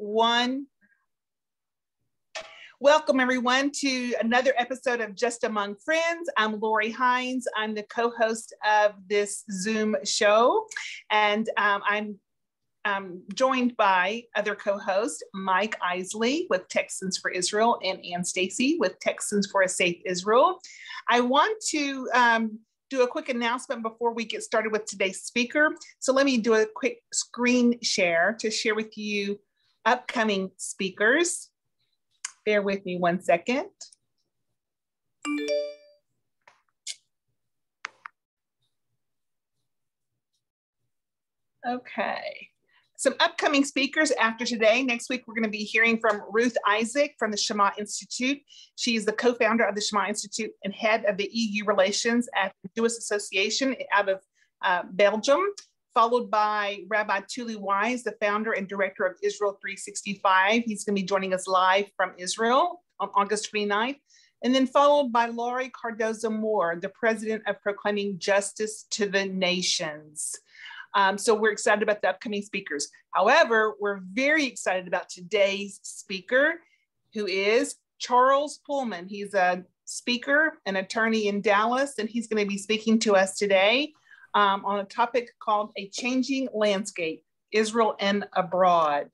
one. Welcome, everyone, to another episode of Just Among Friends. I'm Lori Hines. I'm the co host of this Zoom show, and um, I'm um, joined by other co host Mike Isley with Texans for Israel and Ann Stacy with Texans for a Safe Israel. I want to um, do a quick announcement before we get started with today's speaker. So let me do a quick screen share to share with you upcoming speakers. Bear with me one second. Okay. Some upcoming speakers after today. Next week, we're going to be hearing from Ruth Isaac from the Shema Institute. She is the co founder of the Shema Institute and head of the EU relations at the Jewish Association out of uh, Belgium followed by Rabbi Tuly Weisz, the founder and director of Israel 365. He's going to be joining us live from Israel on August 29th. And then followed by Laurie Cardozo Moore, the president of Proclaiming Justice to the Nations. Um, so we're excited about the upcoming speakers. However, we're very excited about today's speaker, who is Charles Pulman. He's a speaker, an attorney in Dallas, and he's going to be speaking to us today um, on a topic called A Changing Landscape Israel and Abroad.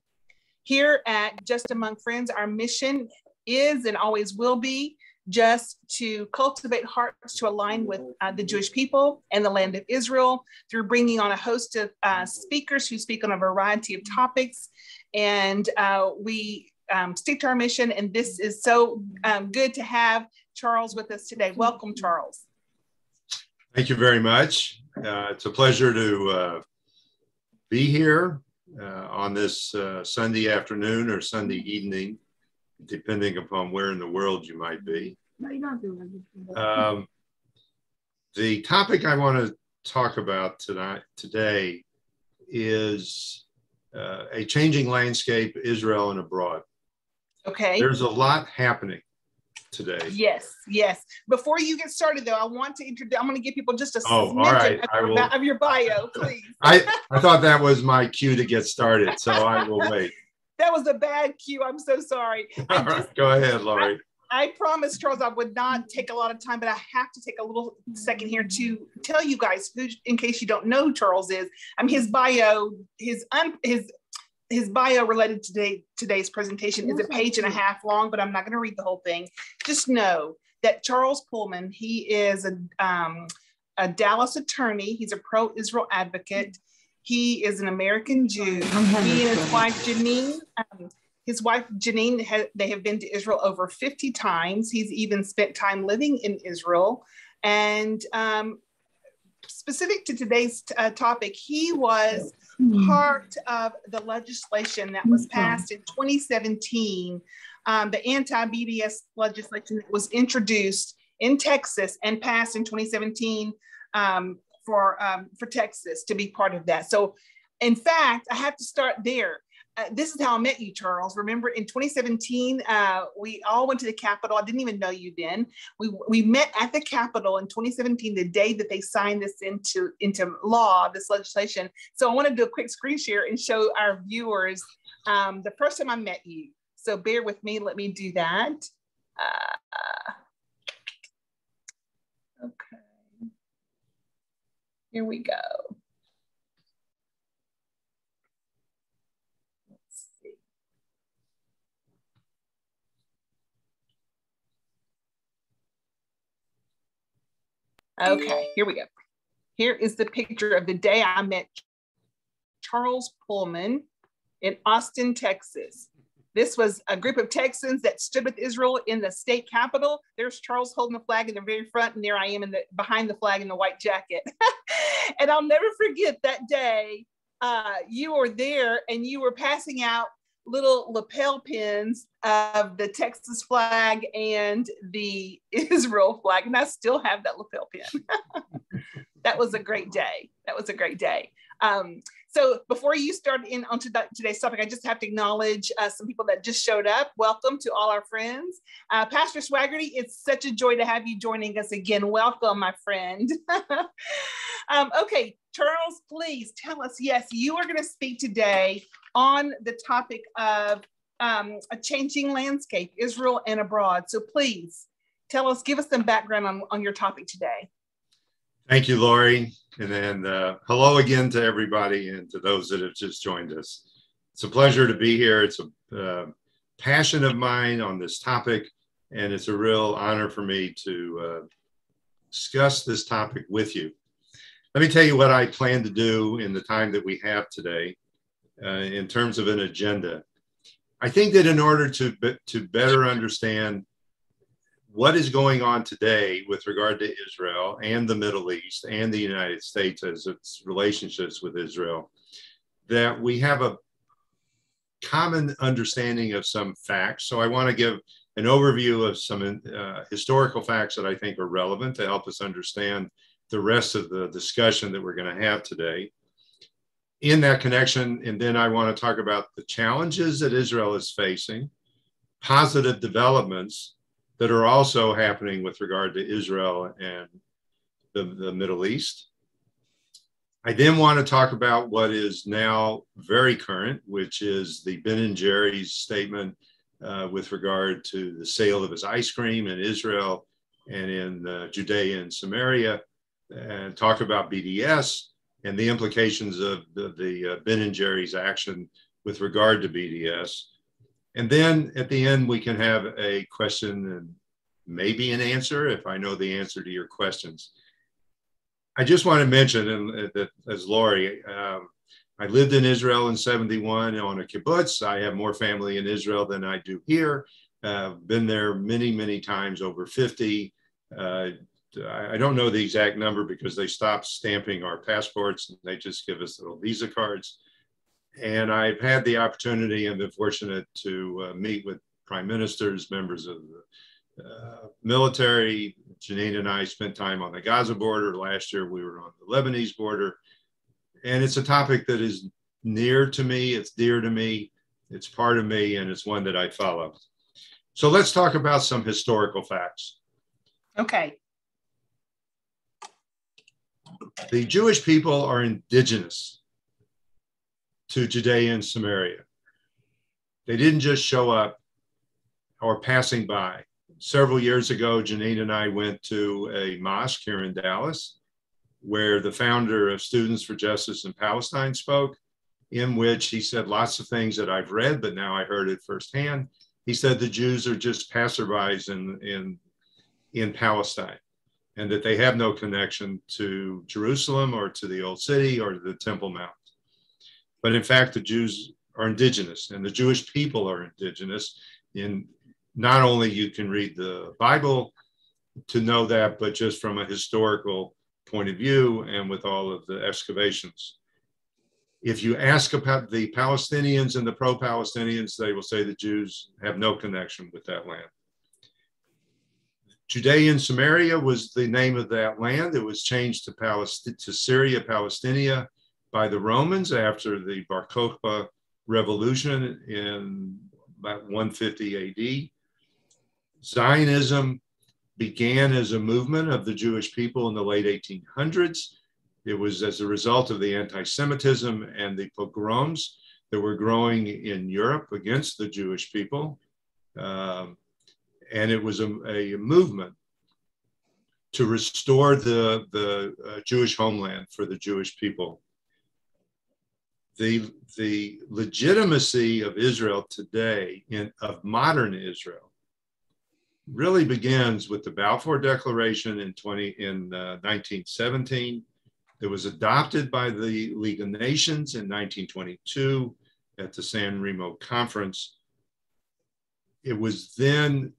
Here at Just Among Friends, our mission is and always will be just to cultivate hearts to align with uh, the Jewish people and the land of Israel through bringing on a host of uh, speakers who speak on a variety of topics. And uh, we um, stick to our mission. And this is so um, good to have Charles with us today. Welcome, Charles. Thank you very much. Uh, it's a pleasure to uh, be here uh, on this uh, Sunday afternoon or Sunday evening, depending upon where in the world you might be. Um, the topic I want to talk about tonight, today is uh, a changing landscape, Israel and abroad. Okay. There's a lot happening today. Yes, yes. Before you get started, though, I want to introduce. I'm going to give people just a oh, all right. of, your, will, of your bio, please. I I thought that was my cue to get started, so I will wait. that was a bad cue. I'm so sorry. All right, go ahead, Lori. I, I promised Charles I would not take a lot of time, but I have to take a little second here to tell you guys, who, in case you don't know who Charles is. I mean, his bio, his un, his his bio related to today, today's presentation is a page and a half long, but I'm not going to read the whole thing. Just know that Charles Pulman, he is a, um, a Dallas attorney. He's a pro-Israel advocate. He is an American Jew. He and his wife Janine, um, his wife Janine, ha- they have been to Israel over 50 times. He's even spent time living in Israel. And um, specific to today's uh, topic, he was part of the legislation that was passed in 2017, um, the anti-BDS legislation that was introduced in Texas and passed in 2017 um, for, um, for Texas to be part of that. So in fact, I have to start there uh, this is how I met you, Charles. Remember in 2017, uh, we all went to the Capitol. I didn't even know you then. We, we met at the Capitol in 2017, the day that they signed this into, into law, this legislation. So I want to do a quick screen share and show our viewers um, the first time I met you. So bear with me. Let me do that. Uh, okay. Here we go. Okay, here we go. Here is the picture of the day I met Charles Pulman in Austin, Texas. This was a group of Texans that stood with Israel in the state capitol. There's Charles holding the flag in the very front, and there I am in the behind the flag in the white jacket. and I'll never forget that day. Uh, you were there, and you were passing out little lapel pins of the Texas flag and the Israel flag. And I still have that lapel pin. that was a great day. That was a great day. Um, so before you start in onto today's topic, I just have to acknowledge uh, some people that just showed up. Welcome to all our friends. Uh, Pastor Swaggerty, it's such a joy to have you joining us again. Welcome, my friend. um, okay, Charles, please tell us, yes, you are gonna speak today on the topic of um, a changing landscape, Israel and abroad. So please tell us, give us some background on, on your topic today. Thank you, Lori. And then uh, hello again to everybody and to those that have just joined us. It's a pleasure to be here. It's a uh, passion of mine on this topic, and it's a real honor for me to uh, discuss this topic with you. Let me tell you what I plan to do in the time that we have today uh, in terms of an agenda. I think that in order to, to better understand what is going on today with regard to Israel and the Middle East and the United States as its relationships with Israel, that we have a common understanding of some facts. So I want to give an overview of some uh, historical facts that I think are relevant to help us understand the rest of the discussion that we're going to have today. In that connection, and then I want to talk about the challenges that Israel is facing, positive developments that are also happening with regard to Israel and the, the Middle East. I then want to talk about what is now very current, which is the Ben and Jerry's statement uh, with regard to the sale of his ice cream in Israel and in uh, Judea and Samaria, and talk about BDS and the implications of the, the uh, Ben and Jerry's action with regard to BDS. And then at the end, we can have a question and maybe an answer if I know the answer to your questions. I just want to mention and that as Lori, um, I lived in Israel in 71 on a kibbutz. I have more family in Israel than I do here. Uh, been there many, many times, over 50. Uh, I don't know the exact number because they stopped stamping our passports and they just give us little visa cards. And I've had the opportunity and been fortunate to uh, meet with prime ministers, members of the uh, military. Janine and I spent time on the Gaza border. Last year we were on the Lebanese border. And it's a topic that is near to me, it's dear to me, it's part of me, and it's one that I follow. So let's talk about some historical facts. Okay the Jewish people are indigenous to Judea and Samaria. They didn't just show up or passing by. Several years ago, Janine and I went to a mosque here in Dallas where the founder of Students for Justice in Palestine spoke, in which he said lots of things that I've read, but now I heard it firsthand. He said the Jews are just passerbys in, in, in Palestine and that they have no connection to Jerusalem or to the Old City or the Temple Mount. But in fact, the Jews are indigenous and the Jewish people are indigenous. In not only you can read the Bible to know that, but just from a historical point of view and with all of the excavations. If you ask about the Palestinians and the pro Palestinians, they will say the Jews have no connection with that land. Judean Samaria was the name of that land. It was changed to, Palest- to Syria Palestinia by the Romans after the Bar Kokhba revolution in about 150 AD. Zionism began as a movement of the Jewish people in the late 1800s. It was as a result of the anti Semitism and the pogroms that were growing in Europe against the Jewish people. Um, and it was a, a movement to restore the, the uh, Jewish homeland for the Jewish people. The, the legitimacy of Israel today, in, of modern Israel, really begins with the Balfour Declaration in, 20, in uh, 1917. It was adopted by the League of Nations in 1922 at the San Remo Conference. It was then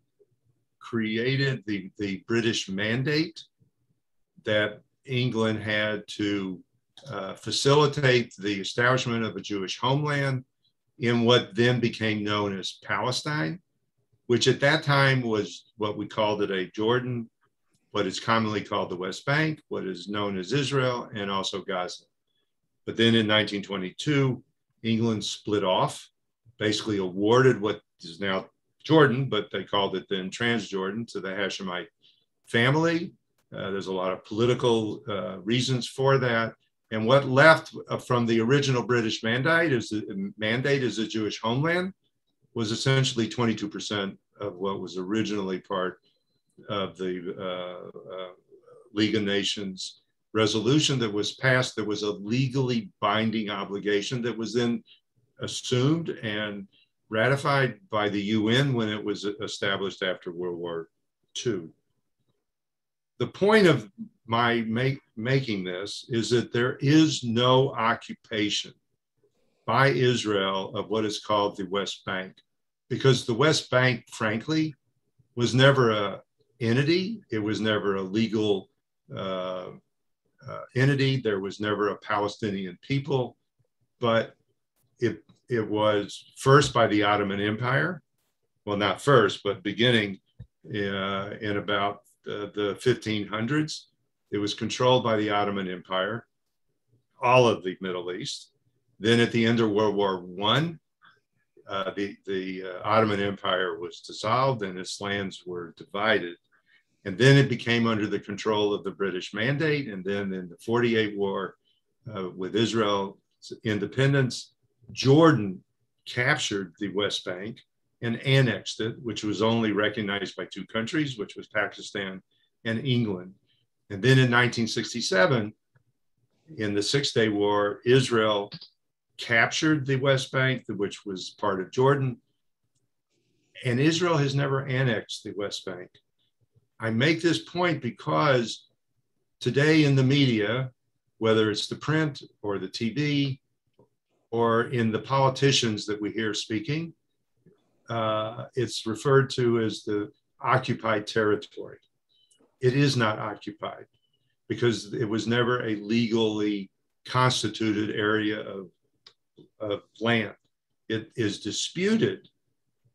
created the, the British mandate that England had to uh, facilitate the establishment of a Jewish homeland in what then became known as Palestine, which at that time was what we called it a Jordan, what is commonly called the West Bank, what is known as Israel, and also Gaza. But then in 1922, England split off, basically awarded what is now Jordan, but they called it then Transjordan to the Hashemite family. Uh, there's a lot of political uh, reasons for that. And what left from the original British mandate is the mandate as a Jewish homeland was essentially 22% of what was originally part of the uh, uh, League of Nations resolution that was passed. There was a legally binding obligation that was then assumed and ratified by the UN when it was established after World War II. The point of my make, making this is that there is no occupation by Israel of what is called the West Bank, because the West Bank, frankly, was never a entity. It was never a legal uh, uh, entity. There was never a Palestinian people, but it it was first by the Ottoman Empire. Well, not first, but beginning uh, in about the, the 1500s. It was controlled by the Ottoman Empire, all of the Middle East. Then at the end of World War One, uh, the, the uh, Ottoman Empire was dissolved and its lands were divided. And then it became under the control of the British Mandate. And then in the 48 War uh, with Israel's independence, Jordan captured the West Bank and annexed it, which was only recognized by two countries, which was Pakistan and England. And then in 1967, in the Six Day War, Israel captured the West Bank, which was part of Jordan. And Israel has never annexed the West Bank. I make this point because today in the media, whether it's the print or the TV or in the politicians that we hear speaking, uh, it's referred to as the occupied territory. It is not occupied because it was never a legally constituted area of, of land. It is disputed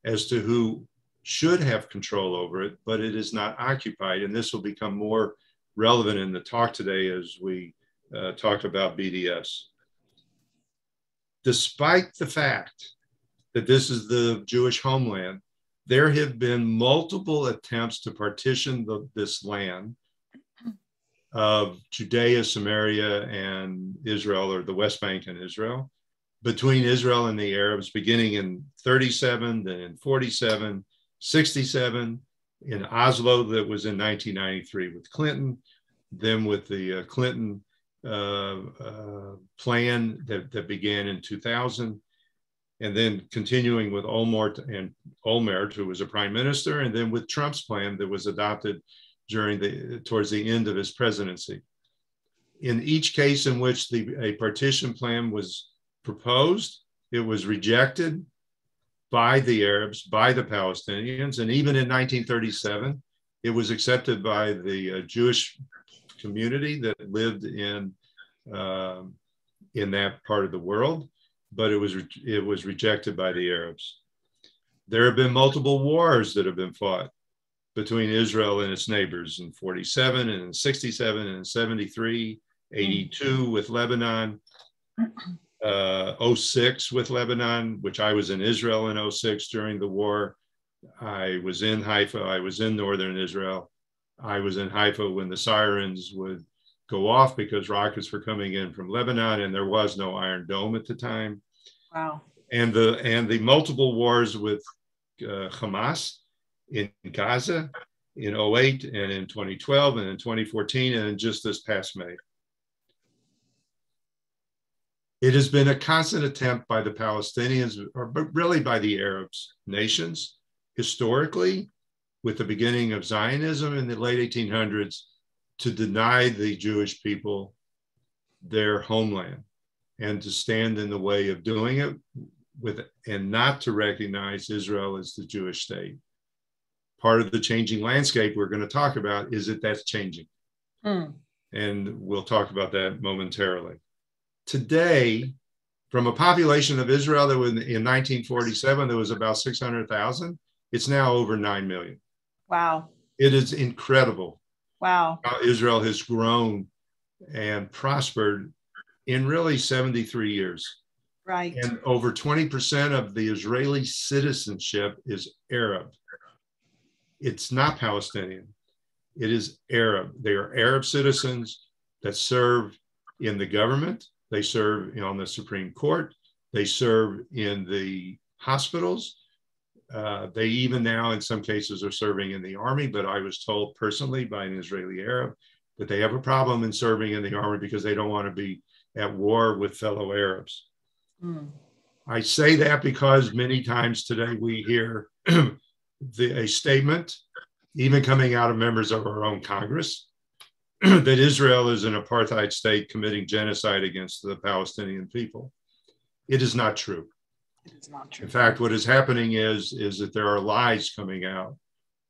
as to who should have control over it, but it is not occupied. And this will become more relevant in the talk today as we uh, talk about BDS despite the fact that this is the Jewish homeland, there have been multiple attempts to partition the, this land of Judea, Samaria, and Israel, or the West Bank and Israel, between Israel and the Arabs, beginning in 37, then in 47, 67, in Oslo, that was in 1993 with Clinton, then with the uh, Clinton plan that, that began in 2000, and then continuing with Olmert and Olmert, who was a prime minister, and then with Trump's plan that was adopted during the towards the end of his presidency. In each case in which the a partition plan was proposed, it was rejected by the Arabs, by the Palestinians, and even in 1937, it was accepted by the uh, Jewish community that lived in uh, in that part of the world, but it was it was rejected by the Arabs. There have been multiple wars that have been fought between Israel and its neighbors in 47 and in 67 and in 73, 82 with Lebanon, uh, 06 with Lebanon, which I was in Israel in 06 during the war. I was in Haifa, I was in northern Israel. I was in Haifa when the sirens would go off because rockets were coming in from Lebanon, and there was no Iron Dome at the time. Wow. And the and the multiple wars with uh, Hamas in Gaza in 08 and in 2012 and in 2014 and just this past May. It has been a constant attempt by the Palestinians, or really by the Arabs nations, historically with the beginning of Zionism in the late 1800s to deny the Jewish people their homeland and to stand in the way of doing it with and not to recognize Israel as the Jewish state. Part of the changing landscape we're going to talk about is that that's changing. Mm. And we'll talk about that momentarily. Today, from a population of Israel that was in 1947, there was about 600,000. It's now over 9 million. Wow. It is incredible. Wow. How Israel has grown and prospered in really 73 years. Right. And over 20% of the Israeli citizenship is Arab. It's not Palestinian, it is Arab. They are Arab citizens that serve in the government, they serve on the Supreme Court, they serve in the hospitals. Uh, they even now, in some cases, are serving in the army. But I was told personally by an Israeli Arab that they have a problem in serving in the army because they don't want to be at war with fellow Arabs. Mm. I say that because many times today we hear the, a statement, even coming out of members of our own Congress, that Israel is an apartheid state committing genocide against the Palestinian people. It is not true. Not true. In fact, what is happening is, is that there are lies coming out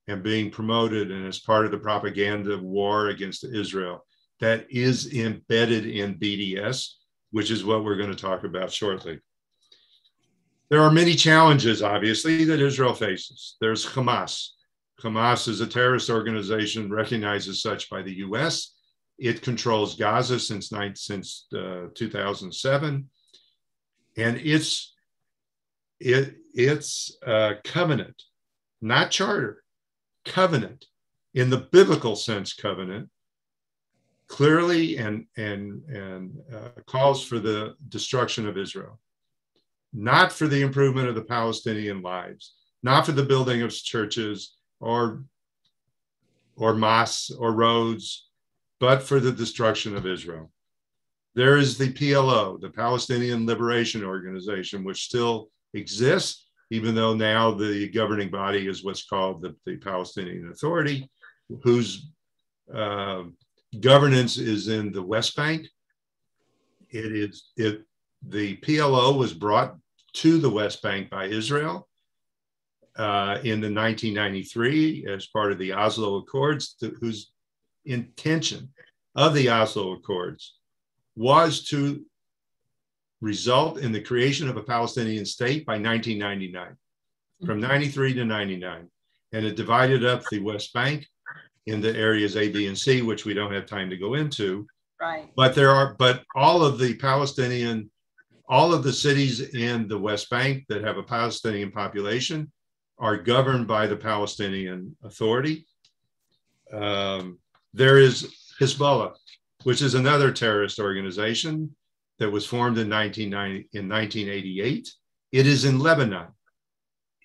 and being promoted and as part of the propaganda war against Israel that is embedded in BDS, which is what we're going to talk about shortly. There are many challenges, obviously, that Israel faces. There's Hamas. Hamas is a terrorist organization recognized as such by the US. It controls Gaza since, since uh, 2007. And its, it, its uh, covenant, not charter, covenant, in the biblical sense, covenant, clearly and, and, and uh, calls for the destruction of Israel, not for the improvement of the Palestinian lives, not for the building of churches or, or mosques or roads, but for the destruction of Israel. There is the PLO, the Palestinian Liberation Organization, which still exists, even though now the governing body is what's called the, the Palestinian Authority, whose uh, governance is in the West Bank. It is it the PLO was brought to the West Bank by Israel uh, in the 1993 as part of the Oslo Accords, to, whose intention of the Oslo Accords was to result in the creation of a Palestinian state by 1999, from 93 to 99. And it divided up the West Bank in the areas A, B, and C, which we don't have time to go into. Right. But there are, but all of the Palestinian, all of the cities in the West Bank that have a Palestinian population are governed by the Palestinian Authority. Um, there is Hezbollah, which is another terrorist organization that was formed in 1990 in 1988. It is in Lebanon.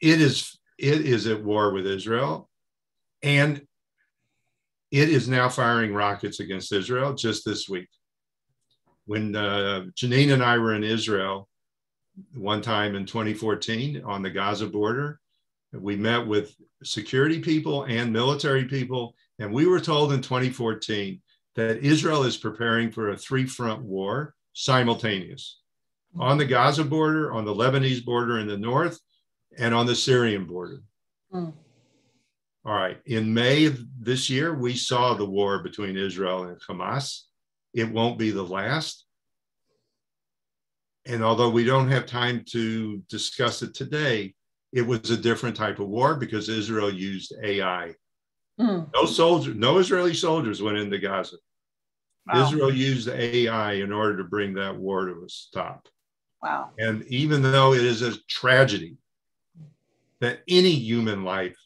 It is it is at war with Israel, and it is now firing rockets against Israel just this week. When uh, Janine and I were in Israel one time in 2014 on the Gaza border, we met with security people and military people, and we were told in 2014 that Israel is preparing for a three front war simultaneous on the Gaza border, on the Lebanese border in the north, and on the Syrian border. Mm. All right. In May of this year, we saw the war between Israel and Hamas. It won't be the last. And although we don't have time to discuss it today, it was a different type of war because Israel used AI. Mm. No soldier, no Israeli soldiers went into Gaza. Wow. Israel used AI in order to bring that war to a stop. Wow. And even though it is a tragedy that any human life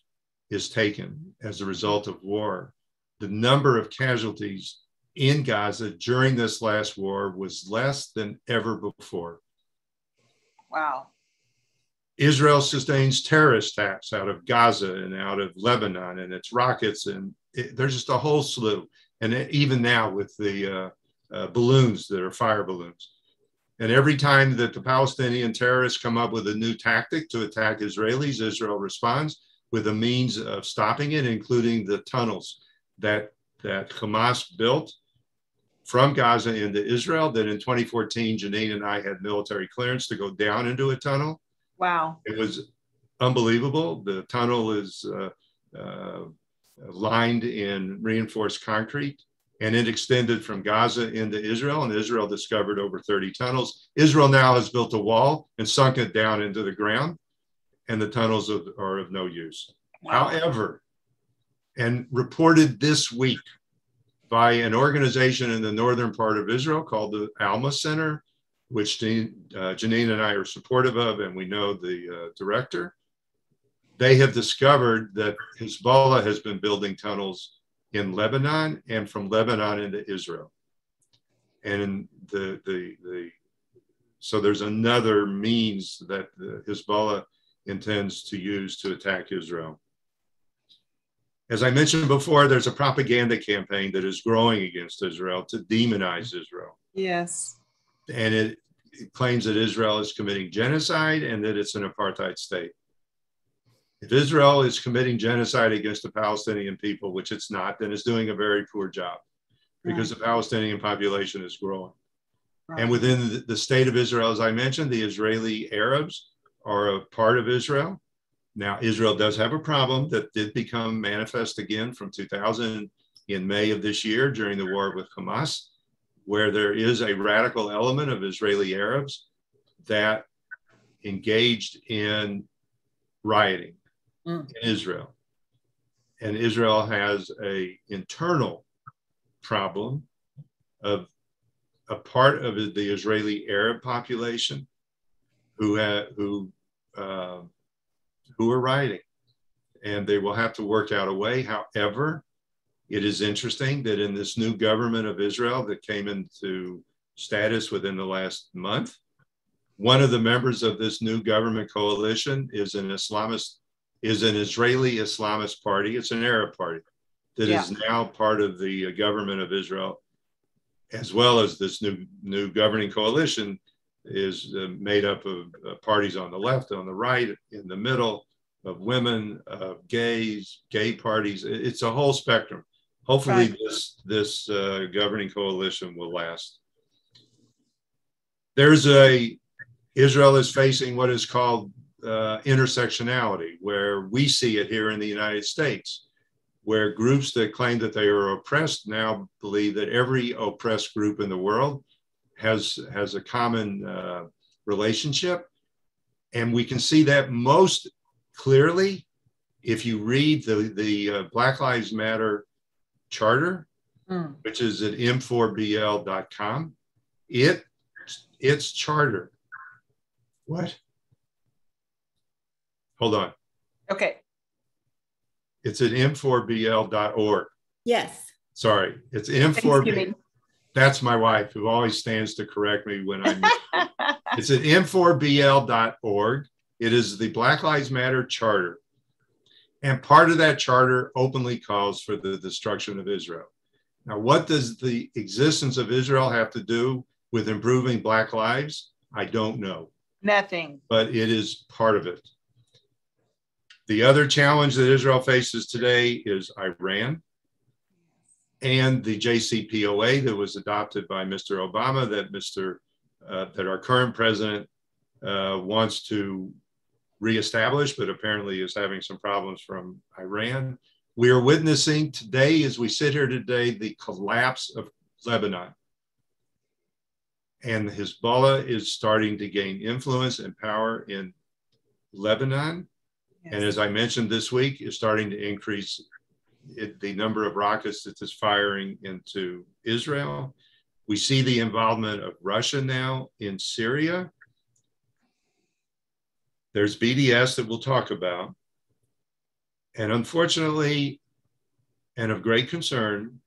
is taken as a result of war. The number of casualties in Gaza during this last war was less than ever before. Wow. Israel sustains terrorist attacks out of Gaza and out of Lebanon and its rockets, and it, there's just a whole slew. And even now with the uh, uh, balloons that are fire balloons. And every time that the Palestinian terrorists come up with a new tactic to attack Israelis, Israel responds with a means of stopping it, including the tunnels that, that Hamas built from Gaza into Israel. That in 2014, Janine and I had military clearance to go down into a tunnel. Wow. It was unbelievable. The tunnel is uh, uh, lined in reinforced concrete and it extended from Gaza into Israel, and Israel discovered over 30 tunnels. Israel now has built a wall and sunk it down into the ground and the tunnels of, are of no use. Wow. However, and reported this week by an organization in the northern part of Israel called the Alma Center, which Janine, uh, and I are supportive of, and we know the uh, director. They have discovered that Hezbollah has been building tunnels in Lebanon and from Lebanon into Israel. And the, the, the, so there's another means that Hezbollah intends to use to attack Israel. As I mentioned before, there's a propaganda campaign that is growing against Israel to demonize Israel. Yes. And it, it claims that Israel is committing genocide and that it's an apartheid state. If Israel is committing genocide against the Palestinian people, which it's not, then it's doing a very poor job because right. the Palestinian population is growing. Right. And within the state of Israel, as I mentioned, the Israeli Arabs are a part of Israel. Now, Israel does have a problem that did become manifest again from 2000 in May of this year during the war with Hamas, where there is a radical element of Israeli Arabs that engaged in rioting mm. in Israel. And Israel has a internal problem of a part of the Israeli Arab population who have, who uh, who are rioting, and they will have to work out a way. However, it is interesting that in this new government of Israel that came into status within the last month, one of the members of this new government coalition is an Islamist, is an Israeli Islamist party. It's an Arab party that yeah. is now part of the government of Israel, as well as this new new governing coalition is uh, made up of uh, parties on the left, on the right, in the middle, of women, of gays, gay parties. It's a whole spectrum. Hopefully, right. this this uh, governing coalition will last. There's a Israel is facing what is called uh, intersectionality, where we see it here in the United States, where groups that claim that they are oppressed now believe that every oppressed group in the world has has a common uh, relationship, and we can see that most clearly if you read the the uh, Black Lives Matter charter, mm. which is at m4bl.com. It its charter. What? Hold on. Okay. It's at m4bl.org. Yes. Sorry, it's m4b. That's my wife who always stands to correct me when I'm. it's at m4bl.org. It is the Black Lives Matter Charter. And part of that charter openly calls for the destruction of Israel. Now, what does the existence of Israel have to do with improving Black lives? I don't know. Nothing. But it is part of it. The other challenge that Israel faces today is Iran and the JCPOA that was adopted by Mr. Obama that Mr. Uh, that our current president uh, wants to reestablished, but apparently is having some problems from Iran. We are witnessing today, as we sit here today, the collapse of Lebanon. And Hezbollah is starting to gain influence and power in Lebanon. Yes. And as I mentioned this week, is starting to increase it, the number of rockets that is firing into Israel. We see the involvement of Russia now in Syria. There's BDS that we'll talk about. And unfortunately, and of great concern,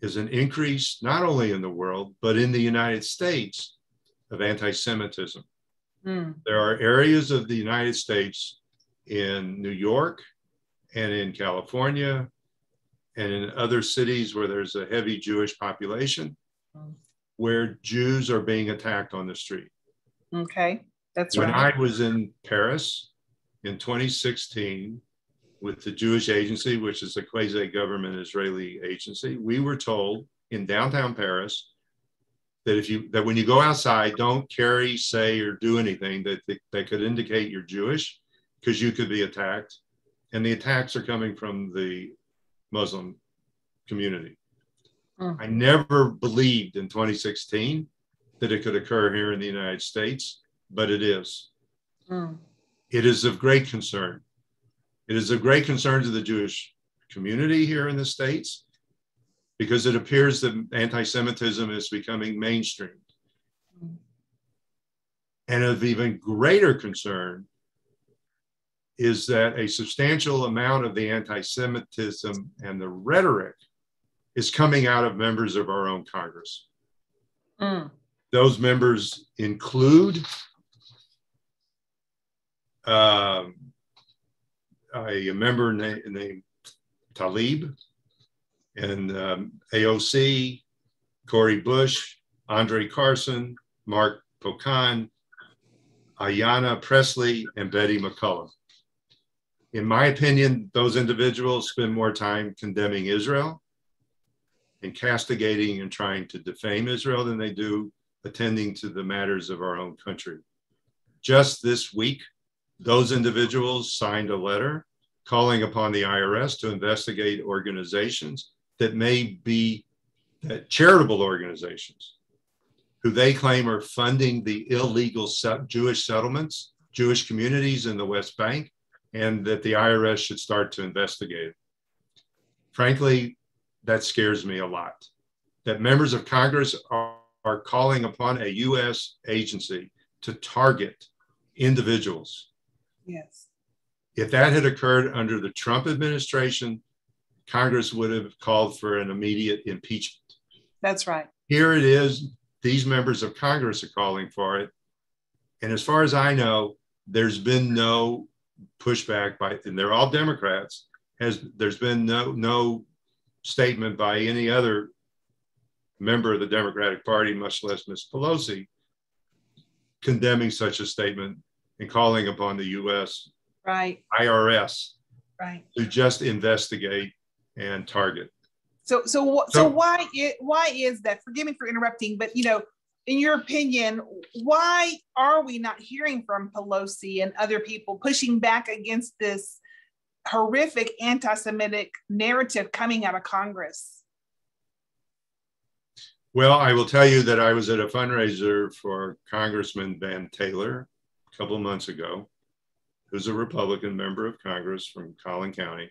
is an increase not only in the world, but in the United States of anti Semitism. Mm. There are areas of the United States in New York and in California and in other cities where there's a heavy Jewish population mm. where Jews are being attacked on the street. Okay. That's when right. I was in Paris in 2016 with the Jewish Agency, which is a quasi government Israeli agency, we were told in downtown Paris that if you that when you go outside, don't carry, say, or do anything that that, that could indicate you're Jewish, because you could be attacked, and the attacks are coming from the Muslim community. Mm. I never believed in 2016 that it could occur here in the United States but it is. Mm. It is of great concern. It is of great concern to the Jewish community here in the States because it appears that anti Semitism is becoming mainstream. Mm. And of even greater concern is that a substantial amount of the anti Semitism and the rhetoric is coming out of members of our own Congress. Mm. Those members include um, a member na- named Tlaib, and um, AOC, Cori Bush, Andre Carson, Mark Pocan, Ayanna Pressley, and Betty McCollum. In my opinion, those individuals spend more time condemning Israel and castigating and trying to defame Israel than they do attending to the matters of our own country. Just this week, those individuals signed a letter calling upon the IRS to investigate organizations that may be that charitable organizations who they claim are funding the illegal Jewish settlements, Jewish communities in the West Bank, and that the IRS should start to investigate. Frankly, that scares me a lot. That members of Congress are, are calling upon a US agency to target individuals. Yes. If that had occurred under the Trump administration, Congress would have called for an immediate impeachment. That's right. Here it is. These members of Congress are calling for it. And as far as I know, there's been no pushback by, and they're all Democrats. Has there's been no no statement by any other member of the Democratic Party, much less Ms. Pelosi, condemning such a statement and calling upon the U.S. right IRS right to just investigate and target. So so so, so why it, why is that? Forgive me for interrupting, but you know, in your opinion, why are we not hearing from Pelosi and other people pushing back against this horrific anti-Semitic narrative coming out of Congress? Well, I will tell you that I was at a fundraiser for Congressman Van Taylor a couple months ago, who's a Republican member of Congress from Collin County.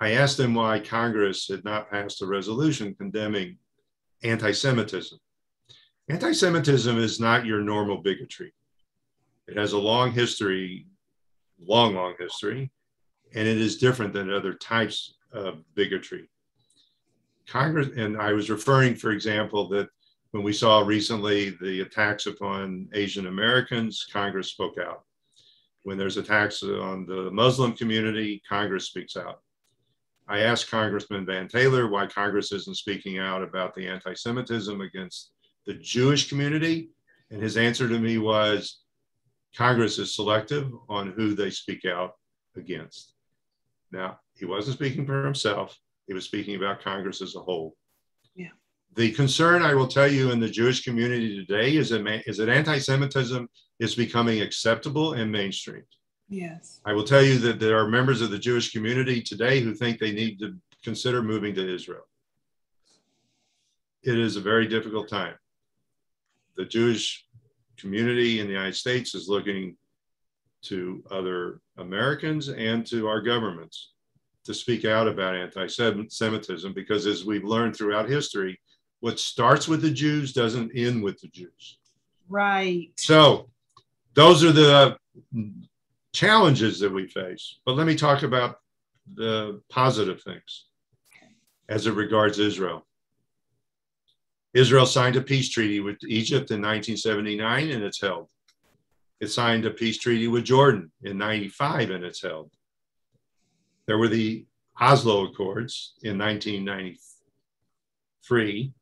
I asked him why Congress had not passed a resolution condemning anti Semitism. Anti Semitism is not your normal bigotry. It has a long history, long, long history, and it is different than other types of bigotry. Congress, and I was referring, for example, that when we saw recently the attacks upon Asian Americans, Congress spoke out. When there's attacks on the Muslim community, Congress speaks out. I asked Congressman Van Taylor why Congress isn't speaking out about the anti Semitism against the Jewish community. And his answer to me was Congress is selective on who they speak out against. Now, he wasn't speaking for himself, he was speaking about Congress as a whole. The concern I will tell you in the Jewish community today is that, is that anti Semitism is becoming acceptable and mainstream. Yes. I will tell you that there are members of the Jewish community today who think they need to consider moving to Israel. It is a very difficult time. The Jewish community in the United States is looking to other Americans and to our governments to speak out about anti Semitism because, as we've learned throughout history, what starts with the Jews doesn't end with the Jews. Right. So, those are the challenges that we face. But let me talk about the positive things as it regards Israel. Israel signed a peace treaty with Egypt in 1979 and it's held. It signed a peace treaty with Jordan in 95 and it's held. There were the Oslo Accords in 1993,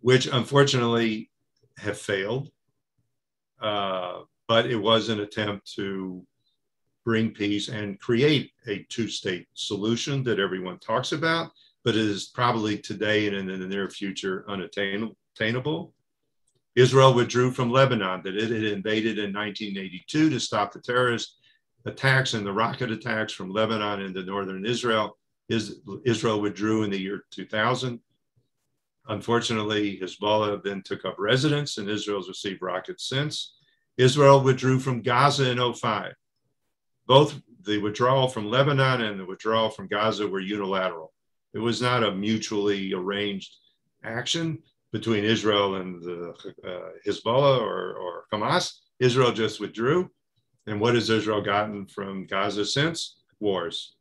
which unfortunately have failed. Uh, but it was an attempt to bring peace and create a two state solution that everyone talks about, but is probably today and in the near future unattainable. Israel withdrew from Lebanon, that it had invaded in 1982 to stop the terrorist attacks and the rocket attacks from Lebanon into northern Israel. Israel withdrew in the year 2000. Unfortunately, Hezbollah then took up residence, and Israel's received rockets since. Israel withdrew from Gaza in 05. Both the withdrawal from Lebanon and the withdrawal from Gaza were unilateral. It was not a mutually arranged action between Israel and the uh, Hezbollah or, or Hamas. Israel just withdrew. And what has Israel gotten from Gaza since? Wars.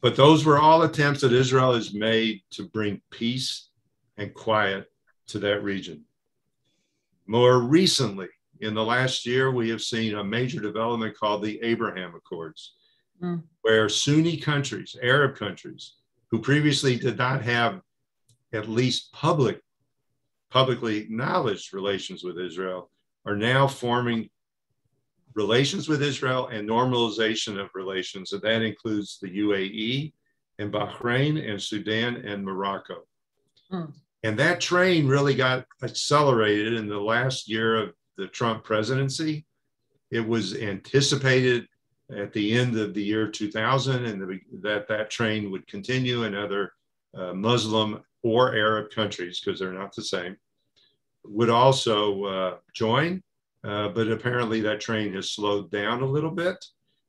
But those were all attempts that Israel has made to bring peace and quiet to that region. More recently, in the last year, we have seen a major development called the Abraham Accords, mm. where Sunni countries, Arab countries, who previously did not have at least public, publicly acknowledged relations with Israel, are now forming relations with Israel and normalization of relations. And that includes the UAE and Bahrain and Sudan and Morocco. Mm. And that train really got accelerated in the last year of the Trump presidency. It was anticipated at the end of the year 2000 and the, that that train would continue in other uh, Muslim or Arab countries, because they're not the same, would also uh, join. Uh, but apparently that train has slowed down a little bit,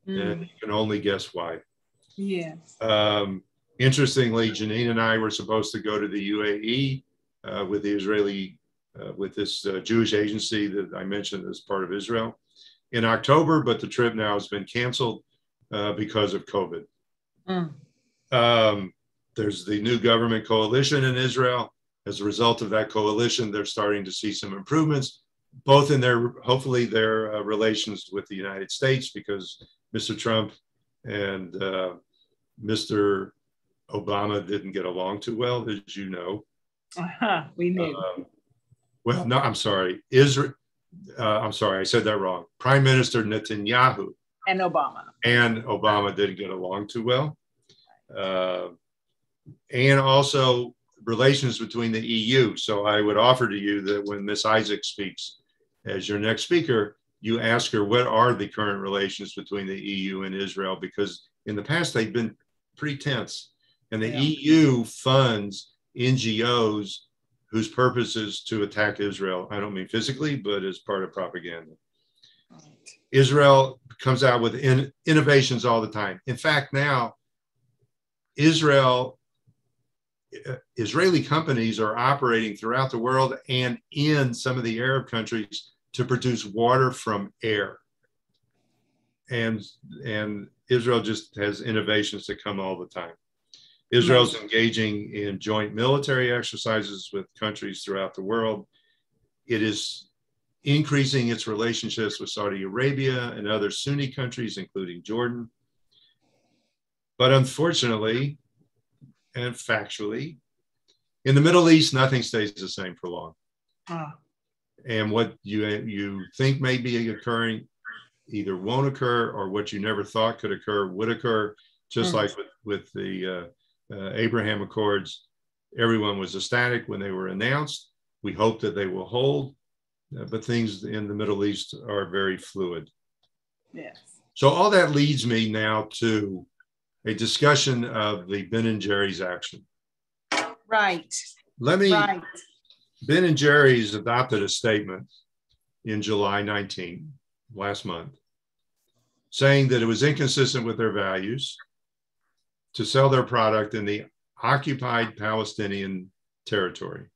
mm. and you can only guess why. Yes. Um, interestingly, Janine and I were supposed to go to the UAE uh, with the Israeli, uh, with this uh, Jewish agency that I mentioned as part of Israel in October, but the trip now has been canceled uh, because of COVID. Mm. Um, there's the new government coalition in Israel. As a result of that coalition, they're starting to see some improvements, both in their hopefully their uh, relations with the United States, because Mr. Trump and uh, Mr. Obama didn't get along too well, as you know. Uh-huh, we knew. Um, well, no, I'm sorry. Israel. Uh, I'm sorry, I said that wrong. Prime Minister Netanyahu and Obama and Obama didn't get along too well. Uh, and also relations between the EU. So I would offer to you that when Miss Isaac speaks as your next speaker, you ask her what are the current relations between the EU and Israel because in the past they've been pretty tense. And the yeah. EU funds NGOs whose purpose is to attack Israel. I don't mean physically, but as part of propaganda. Right. Israel comes out with in, innovations all the time. In fact, now Israel, uh, Israeli companies are operating throughout the world and in some of the Arab countries to produce water from air. And, and Israel just has innovations that come all the time. Israel's engaging in joint military exercises with countries throughout the world. It is increasing its relationships with Saudi Arabia and other Sunni countries, including Jordan. But unfortunately and factually, in the Middle East, nothing stays the same for long. Ah. And what you, you think may be occurring either won't occur or what you never thought could occur would occur, just mm. like with, with the uh, uh, Abraham Accords, everyone was ecstatic when they were announced. We hope that they will hold, uh, but things in the Middle East are very fluid. Yes. So all that leads me now to a discussion of the Ben and Jerry's action. Right. Let me. Right. Ben and Jerry's adopted a statement in July 19, last month, saying that it was inconsistent with their values to sell their product in the occupied Palestinian territory.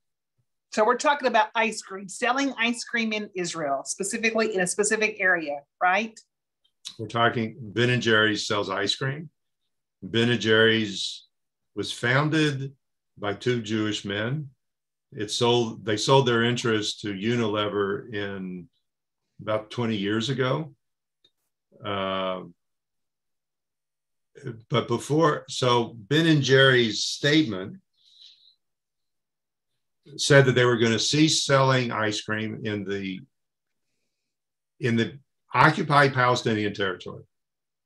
So we're talking about ice cream, selling ice cream in Israel, specifically in a specific area, right? We're talking Ben and Jerry's sells ice cream. Ben and Jerry's was founded by two Jewish men. It sold they sold their interest to Unilever in about 20 years ago. Uh, but before, so Ben and Jerry's statement said that they were going to cease selling ice cream in the in the occupied Palestinian territory.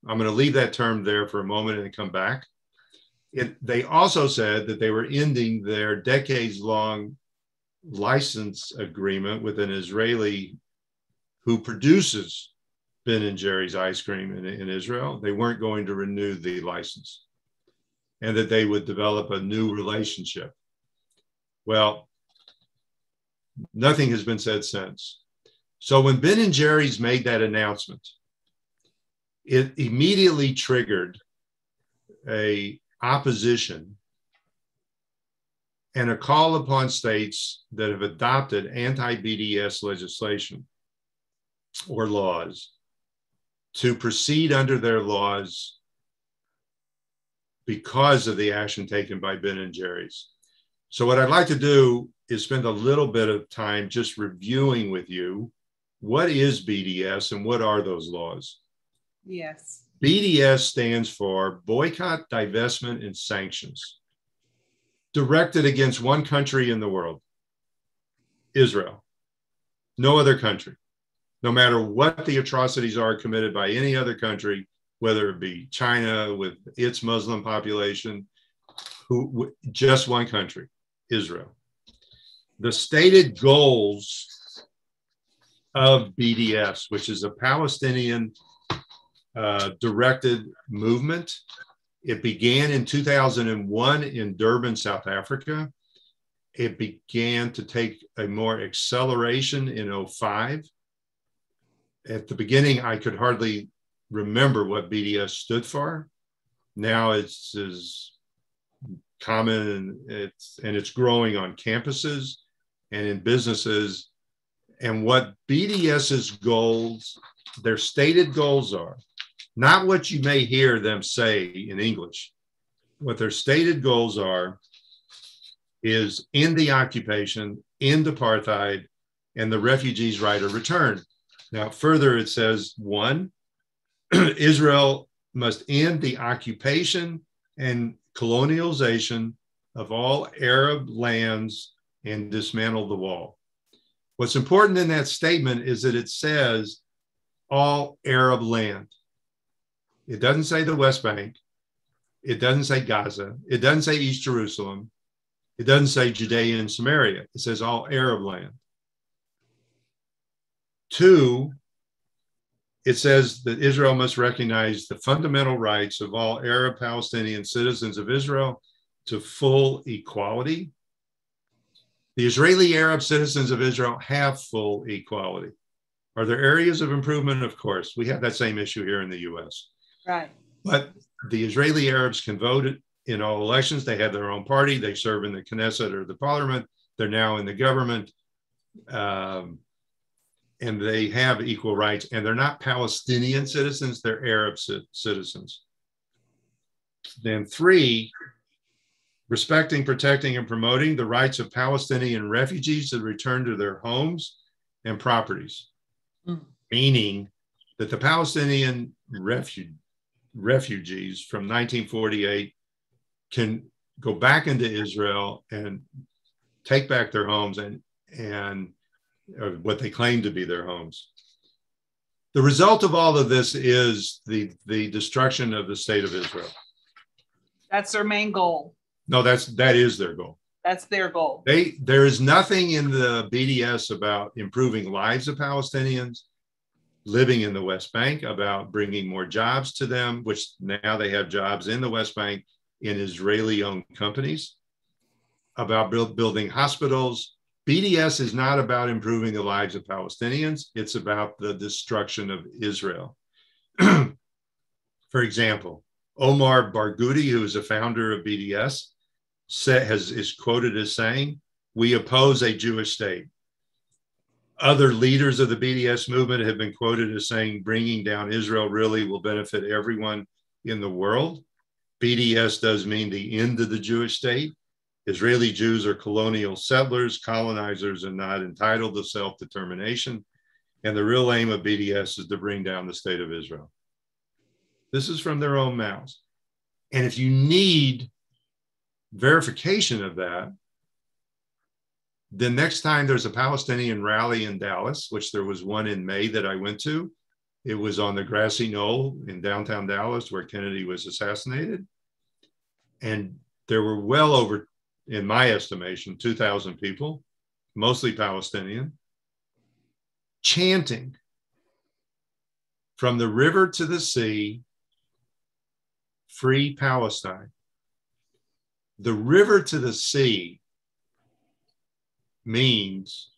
I'm going to leave that term there for a moment and come back. It, they also said that they were ending their decades long license agreement with an Israeli who produces Ben and Jerry's ice cream in, in Israel. They weren't going to renew the license and that they would develop a new relationship. Well, nothing has been said since. So when Ben and Jerry's made that announcement, it immediately triggered a opposition and a call upon states that have adopted anti-BDS legislation or laws to proceed under their laws because of the action taken by Ben and Jerry's. So, what I'd like to do is spend a little bit of time just reviewing with you what is BDS and what are those laws? Yes. BDS stands for Boycott, Divestment, and Sanctions, directed against one country in the world Israel. No other country. No matter what the atrocities are committed by any other country, whether it be China with its Muslim population, who just one country, Israel. The stated goals of BDS, which is a Palestinian uh, directed movement. It began in 2001 in Durban, South Africa. It began to take a more acceleration in 05. At the beginning, I could hardly remember what BDS stood for. Now it's as common and it's and it's growing on campuses and in businesses. And what BDS's goals, their stated goals are, not what you may hear them say in English. What their stated goals are is end the occupation, end apartheid, and the refugees' right of return. Now, further, it says one, Israel must end the occupation and colonialization of all Arab lands and dismantle the wall. What's important in that statement is that it says all Arab land. It doesn't say the West Bank. It doesn't say Gaza. It doesn't say East Jerusalem. It doesn't say Judea and Samaria. It says all Arab land. Two, it says that Israel must recognize the fundamental rights of all Arab Palestinian citizens of Israel to full equality. The Israeli Arab citizens of Israel have full equality. Are there areas of improvement? Of course. We have that same issue here in the US. Right. But the Israeli Arabs can vote in all elections. They have their own party. They serve in the Knesset or the parliament. They're now in the government. Um, and they have equal rights. And they're not Palestinian citizens, they're Arab c- citizens. Then, three, respecting, protecting, and promoting the rights of Palestinian refugees to return to their homes and properties, mm. meaning that the Palestinian refuge, refugees from 1948 can go back into Israel and take back their homes and and what they claim to be their homes. The result of all of this is the the destruction of the state of Israel. That's their main goal. No, that's that is their goal. That's their goal. They there is nothing in the BDS about improving lives of Palestinians living in the West Bank, about bringing more jobs to them, which now they have jobs in the West Bank in Israeli owned companies, about build, building hospitals. BDS is not about improving the lives of Palestinians, it's about the destruction of Israel. For example, Omar Barghouti, who is a founder of BDS, has, is quoted as saying, We oppose a Jewish state other leaders of the BDS movement have been quoted as saying bringing down Israel really will benefit everyone in the world. BDS does mean the end of the Jewish state. Israeli Jews are colonial settlers, colonizers, and not entitled to self determination. And the real aim of BDS is to bring down the state of Israel. This is from their own mouths. And if you need verification of that, the next time there's a Palestinian rally in Dallas, which there was one in May that I went to, it was on the grassy knoll in downtown Dallas where Kennedy was assassinated. And there were well over, in my estimation, 2,000 people, mostly Palestinian, chanting from the river to the sea, free Palestine. The river to the sea means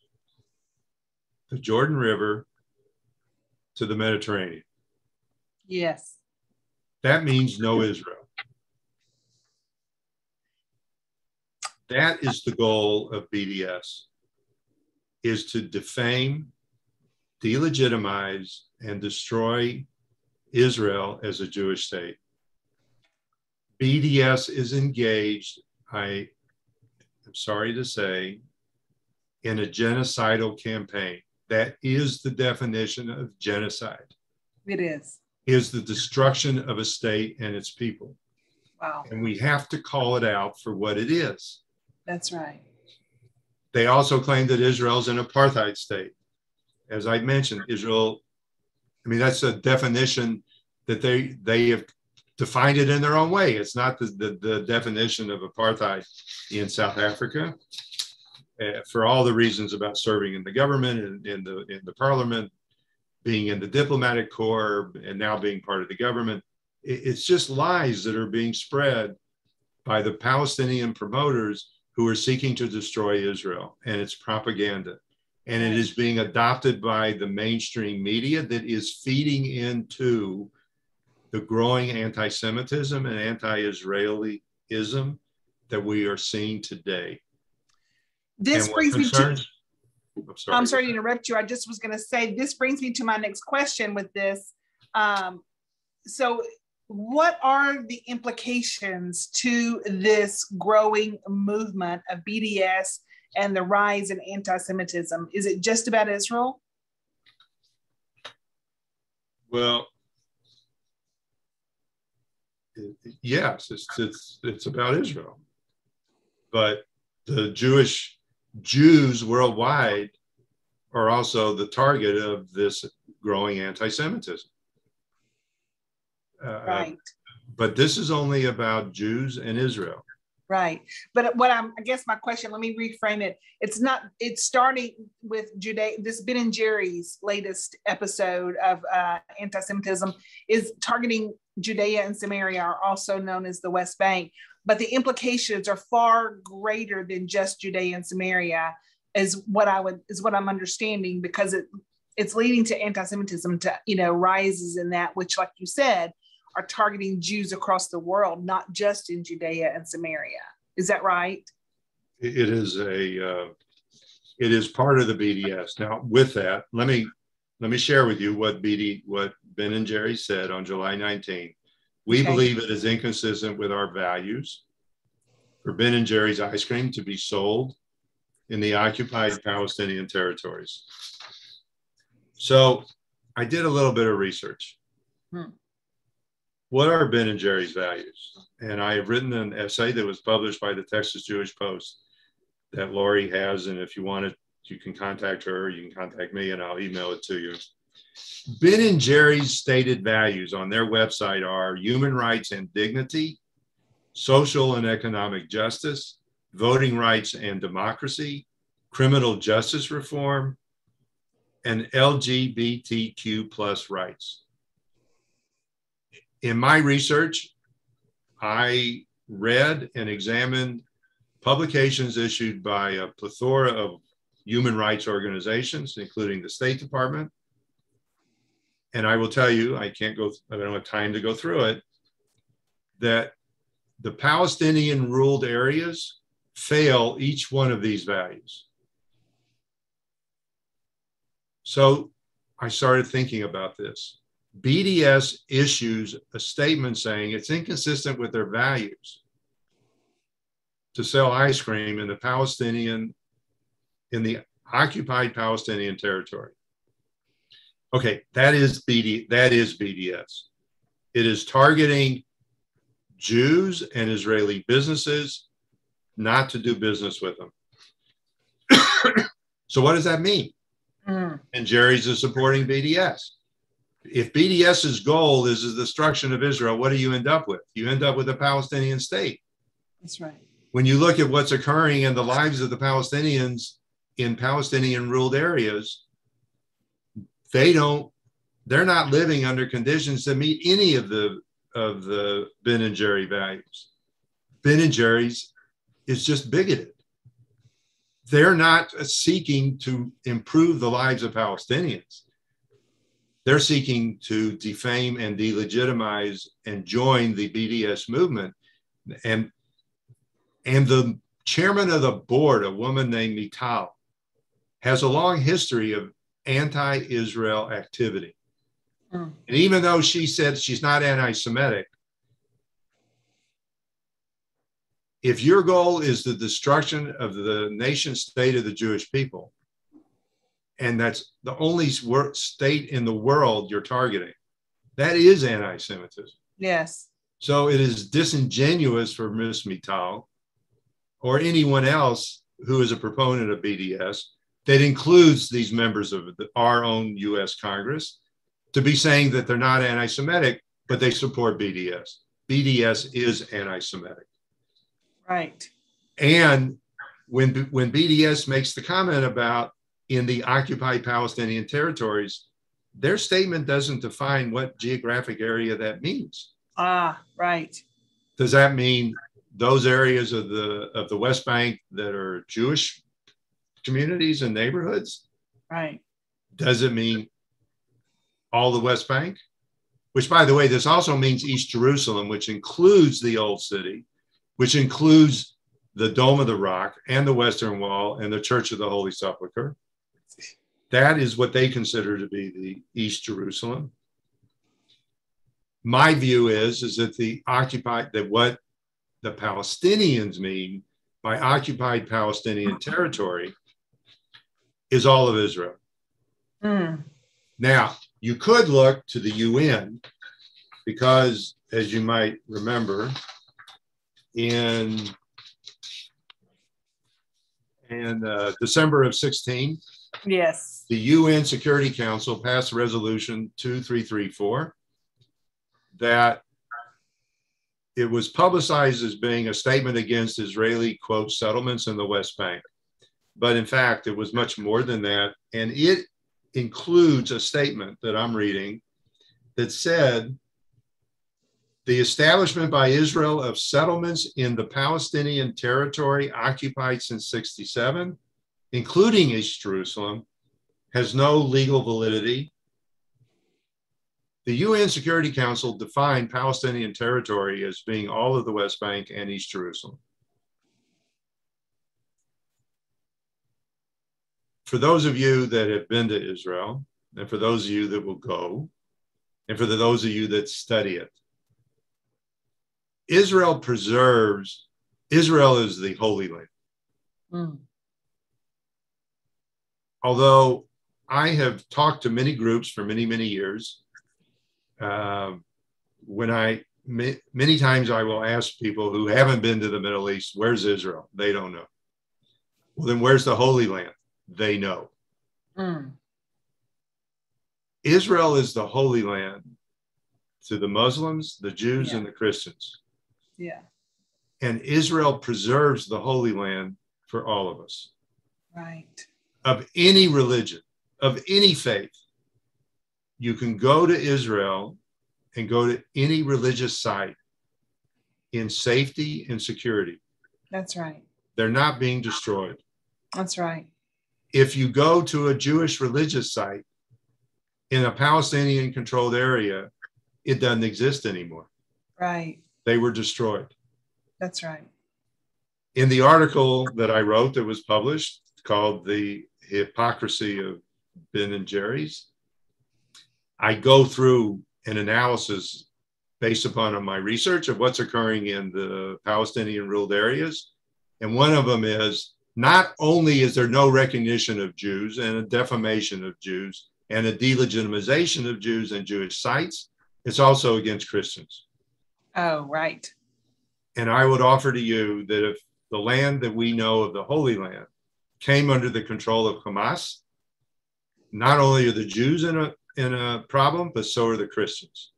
the Jordan River to the Mediterranean. Yes. That means no Israel. That is the goal of BDS is to defame, delegitimize, and destroy Israel as a Jewish state. BDS is engaged. I I'm sorry to say, in a genocidal campaign. That is the definition of genocide. It is. Is the destruction of a state and its people. Wow. And we have to call it out for what it is. That's right. They also claim that Israel's an apartheid state. As I mentioned, Israel, I mean, that's a definition that they they have defined it in their own way. It's not the, the, the definition of apartheid in South Africa. Uh, for all the reasons about serving in the government and in the in the parliament, being in the diplomatic corps, and now being part of the government, it, it's just lies that are being spread by the Palestinian promoters who are seeking to destroy Israel, and it's propaganda. And it is being adopted by the mainstream media that is feeding into the growing anti Semitism and anti Israelism that we are seeing today. This brings me to. I'm sorry. I'm sorry to interrupt you. I just was going to say this brings me to my next question with this. Um, so, what are the implications to this growing movement of BDS and the rise in anti Semitism? Is it just about Israel? Well, yes, it's, it's, it's about Israel. But the Jewish Jews worldwide are also the target of this growing anti Semitism. Uh, right. But this is only about Jews and Israel. Right. But what I'm, I guess my question, let me reframe it. It's not, it's starting with Judea, this Ben and Jerry's latest episode of uh, anti Semitism is targeting Judea and Samaria, are also known as the West Bank. But the implications are far greater than just Judea and Samaria, is what I would, is what I'm understanding, because it, it's leading to anti Semitism to, you know, rises in that, which, like you said, are targeting Jews across the world, not just in Judea and Samaria. Is that right? It is a uh, it is part of the BDS. Now, with that, let me let me share with you what BD what Ben and Jerry said on July 19th. We okay. believe it is inconsistent with our values for Ben and Jerry's ice cream to be sold in the occupied Palestinian territories. So I did a little bit of research. Hmm what are Ben and Jerry's values? And I have written an essay that was published by the Texas Jewish Post that Lori has. And if you want it, you can contact her, you can contact me, and I'll email it to you. Ben and Jerry's stated values on their website are human rights and dignity, social and economic justice, voting rights and democracy, criminal justice reform, and LGBTQ plus rights in my research, I read and examined publications issued by a plethora of human rights organizations, including the State Department. And I will tell you, I can't go, I don't have time to go through it, that the Palestinian ruled areas fail each one of these values. So I started thinking about this. BDS issues a statement saying it's inconsistent with their values to sell ice cream in the Palestinian, in the occupied Palestinian territory. Okay, that is BD, that is BDS. It is targeting Jews and Israeli businesses not to do business with them. so what does that mean? Mm. And Jerry's is supporting BDS if BDS's goal is the destruction of Israel, what do you end up with? You end up with a Palestinian state. That's right. When you look at what's occurring in the lives of the Palestinians in Palestinian ruled areas, they don't, they're not living under conditions that meet any of the of the Ben and Jerry values. Ben and Jerry's is just bigoted. They're not seeking to improve the lives of Palestinians they're seeking to defame and delegitimize and join the BDS movement. And, and the chairman of the board, a woman named Mittal, has a long history of anti Israel activity. Mm. And even though she said she's not anti Semitic, if your goal is the destruction of the nation state of the Jewish people, and that's the only state in the world you're targeting, that is anti Semitism. Yes. So it is disingenuous for Ms. Mittal or anyone else who is a proponent of BDS that includes these members of the, our own US Congress to be saying that they're not anti Semitic, but they support BDS. BDS is anti Semitic. Right. And when, when BDS makes the comment about in the occupied Palestinian territories, their statement doesn't define what geographic area that means. Ah, right. Does that mean those areas of the of the West Bank that are Jewish communities and neighborhoods? Right. Does it mean all the West Bank? Which, by the way, this also means East Jerusalem, which includes the Old City, which includes the Dome of the Rock and the Western Wall and the Church of the Holy Sepulchre. That is what they consider to be the East Jerusalem. My view is, is that the occupied, that what the Palestinians mean by occupied Palestinian territory is all of Israel. Mm. Now, you could look to the UN because, as you might remember, in in uh, December of 16, yes, the UN Security Council passed Resolution 2334 that it was publicized as being a statement against Israeli quote settlements in the West Bank. But in fact, it was much more than that. And it includes a statement that I'm reading that said the establishment by Israel of settlements in the Palestinian territory occupied since 67, including East Jerusalem, has no legal validity. The UN Security Council defined Palestinian territory as being all of the West Bank and East Jerusalem. For those of you that have been to Israel, and for those of you that will go, and for those of you that study it, Israel preserves, Israel is the Holy Land. Mm. Although I have talked to many groups for many, many years, uh, when I, many times I will ask people who haven't been to the Middle East, where's Israel? They don't know. Well, then where's the Holy Land? They know. Mm. Israel is the Holy Land to the Muslims, the Jews, yeah. and the Christians. Yeah. And Israel preserves the Holy Land for all of us. Right. Of any religion, of any faith. You can go to Israel and go to any religious site in safety and security. That's right. They're not being destroyed. That's right if you go to a Jewish religious site in a Palestinian controlled area, it doesn't exist anymore. Right. They were destroyed. That's right. In the article that I wrote that was published called The Hypocrisy of Ben and Jerry's, I go through an analysis based upon my research of what's occurring in the Palestinian ruled areas. And one of them is not only is there no recognition of Jews and a defamation of Jews and a delegitimization of Jews and Jewish sites, it's also against Christians. Oh, right. And I would offer to you that if the land that we know of the Holy Land came under the control of Hamas, not only are the Jews in a in a problem, but so are the Christians.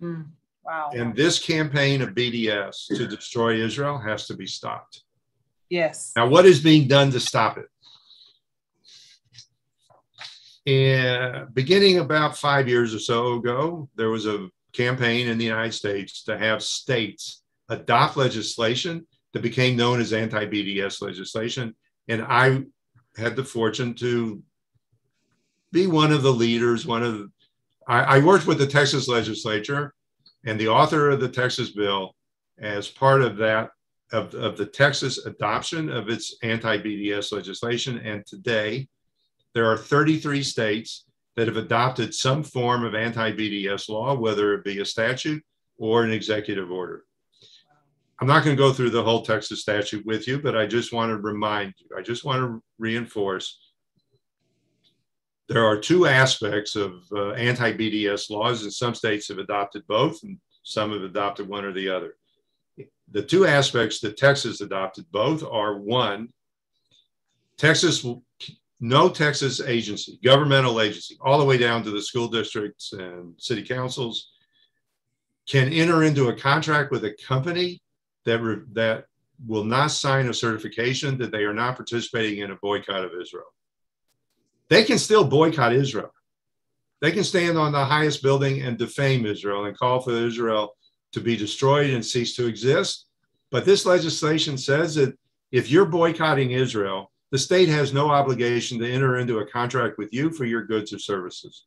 Mm, wow. And this campaign of BDS to destroy Israel has to be stopped. Yes. Now, what is being done to stop it? And beginning about five years or so ago, there was a campaign in the United States to have states adopt legislation that became known as anti BDS legislation. And I had the fortune to be one of the leaders, one of the, I, I worked with the Texas legislature and the author of the Texas bill as part of that of, of the Texas adoption of its anti BDS legislation. And today, there are 33 states that have adopted some form of anti BDS law, whether it be a statute or an executive order. I'm not going to go through the whole Texas statute with you, but I just want to remind you, I just want to reinforce there are two aspects of uh, anti BDS laws, and some states have adopted both, and some have adopted one or the other. The two aspects that Texas adopted both are one, Texas, no Texas agency, governmental agency, all the way down to the school districts and city councils, can enter into a contract with a company that, re, that will not sign a certification that they are not participating in a boycott of Israel. They can still boycott Israel. They can stand on the highest building and defame Israel and call for Israel to be destroyed and cease to exist. But this legislation says that if you're boycotting Israel, the state has no obligation to enter into a contract with you for your goods or services.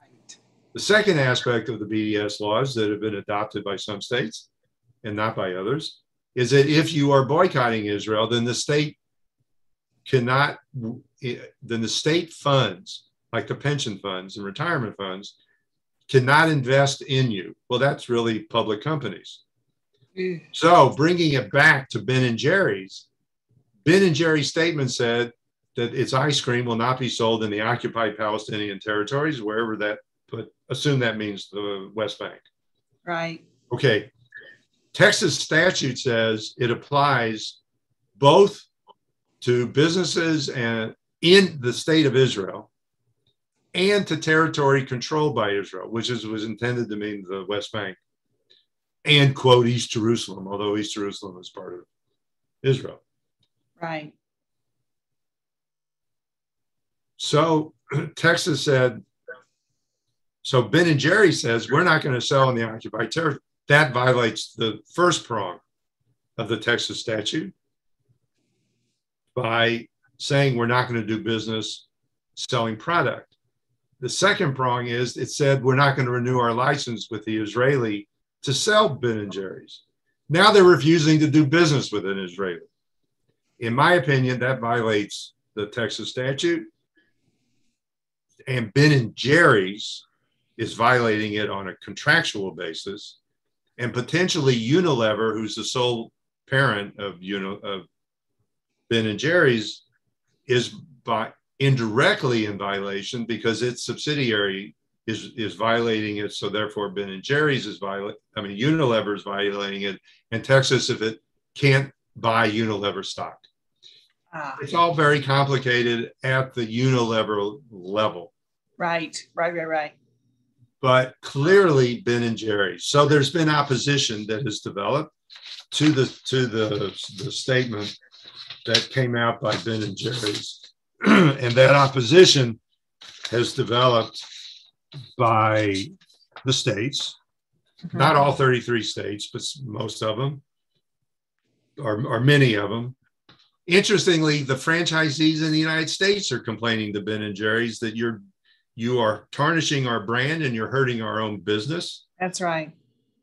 Right. The second aspect of the BDS laws that have been adopted by some states and not by others is that if you are boycotting Israel, then the state cannot, eh, then the state funds, like the pension funds and retirement funds, cannot invest in you. Well, that's really public companies. Mm. So bringing it back to Ben and Jerry's, Ben and Jerry's statement said that its ice cream will not be sold in the occupied Palestinian territories, wherever that, but assume that means the West Bank. Right. Okay. Texas statute says it applies both to businesses and in the state of Israel and to territory controlled by Israel, which is, was intended to mean the West Bank and quote East Jerusalem, although East Jerusalem is part of Israel. Right. So Texas said, so Ben and Jerry says, we're not going to sell in the occupied territory. That violates the first prong of the Texas statute by saying we're not going to do business selling product. The second prong is it said we're not going to renew our license with the Israeli to sell Ben and Jerry's. Now they're refusing to do business with an Israeli. In my opinion, that violates the Texas statute. And Ben and Jerry's is violating it on a contractual basis. And potentially Unilever, who's the sole parent of, Uni- of Ben and Jerry's is by indirectly in violation because its subsidiary is is violating it. So therefore, Ben and Jerry's is violating. I mean, Unilever is violating it, and Texas if it can't buy Unilever stock. Ah. It's all very complicated at the Unilever level. Right, right, right, right. But clearly, Ben and Jerry's. So there's been opposition that has developed to the to the the statement that came out by Ben and Jerry's. and that opposition has developed by the states, mm-hmm. not all 33 states, but most of them, or, or many of them. Interestingly, the franchisees in the United States are complaining to Ben and Jerry's that you're you are tarnishing our brand and you're hurting our own business. That's right.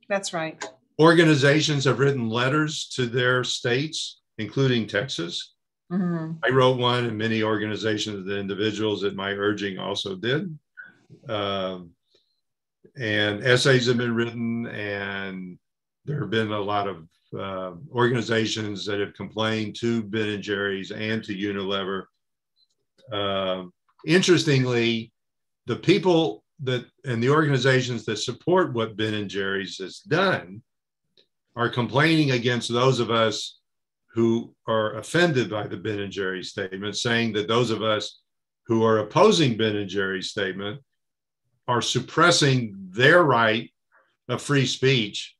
That's right. Organizations have written letters to their states including Texas. Mm-hmm. I wrote one, and many organizations and individuals at my urging also did. Um, and essays have been written, and there have been a lot of uh, organizations that have complained to Ben and Jerry's and to Unilever. Uh, interestingly, the people that and the organizations that support what Ben and Jerry's has done are complaining against those of us who are offended by the Ben and Jerry statement, saying that those of us who are opposing Ben and Jerry's statement are suppressing their right of free speech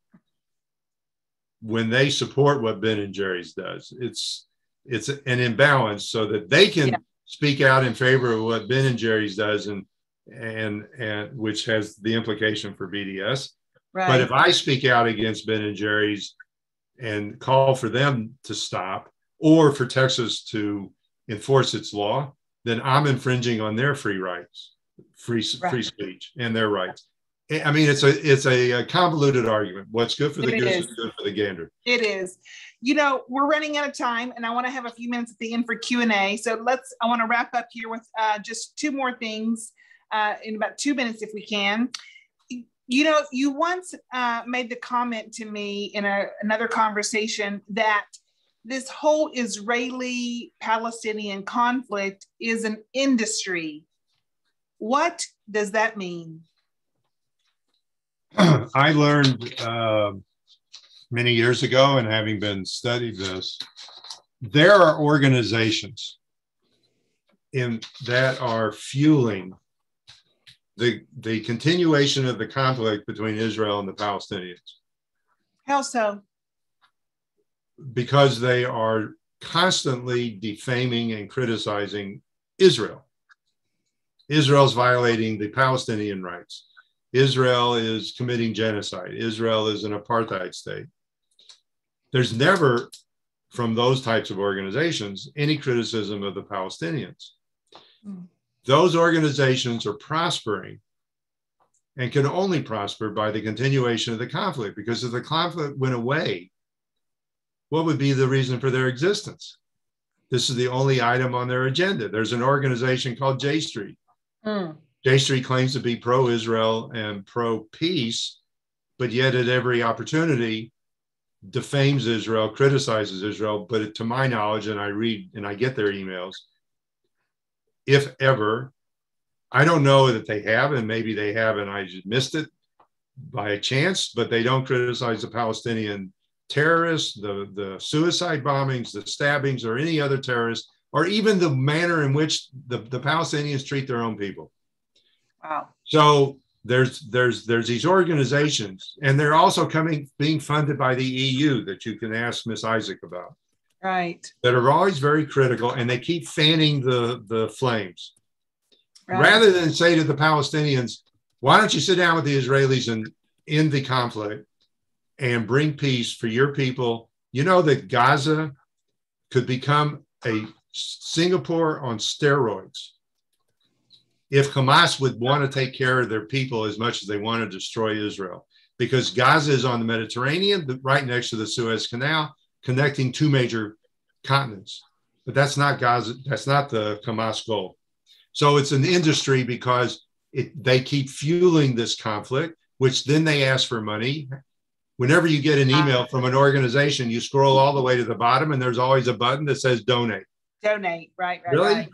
when they support what Ben and Jerry's does. It's it's an imbalance so that they can yeah. speak out in favor of what Ben and Jerry's does and and and which has the implication for BDS. Right. But if I speak out against Ben and Jerry's and call for them to stop or for Texas to enforce its law, then I'm infringing on their free rights, free right. free speech, and their rights. I mean, it's a it's a convoluted argument. What's good for the goose is. is good for the gander. It is. You know, we're running out of time, and I want to have a few minutes at the end for Q and A. So let's. I want to wrap up here with uh, just two more things uh, in about two minutes, if we can You know, you once uh, made the comment to me in a, another conversation that this whole Israeli Palestinian conflict is an industry. What does that mean? I learned uh, many years ago, and having been studied this, there are organizations in that are fueling the the continuation of the conflict between Israel and the Palestinians. How so? Because they are constantly defaming and criticizing Israel. Israel's violating the Palestinian rights. Israel is committing genocide. Israel is an apartheid state. There's never, from those types of organizations, any criticism of the Palestinians. Mm. Those organizations are prospering and can only prosper by the continuation of the conflict because if the conflict went away, what would be the reason for their existence? This is the only item on their agenda. There's an organization called J Street. Mm. J Street claims to be pro Israel and pro peace, but yet at every opportunity defames Israel, criticizes Israel. But to my knowledge, and I read and I get their emails, if ever, I don't know that they have, and maybe they have, and I just missed it by a chance, but they don't criticize the Palestinian terrorists, the, the suicide bombings, the stabbings, or any other terrorists, or even the manner in which the, the Palestinians treat their own people. Wow. So there's there's there's these organizations, and they're also coming being funded by the EU that you can ask Miss Isaac about. Right. That are always very critical, and they keep fanning the the flames, right. rather than say to the Palestinians, "Why don't you sit down with the Israelis and end the conflict and bring peace for your people?" You know that Gaza could become a Singapore on steroids if Hamas would want to take care of their people as much as they want to destroy Israel, because Gaza is on the Mediterranean, right next to the Suez Canal, connecting two major continents. But that's not Gaza, that's not the Hamas goal. So it's an industry because it, they keep fueling this conflict, which then they ask for money. Whenever you get an email from an organization, you scroll all the way to the bottom and there's always a button that says donate. Donate, right, right. Really? Right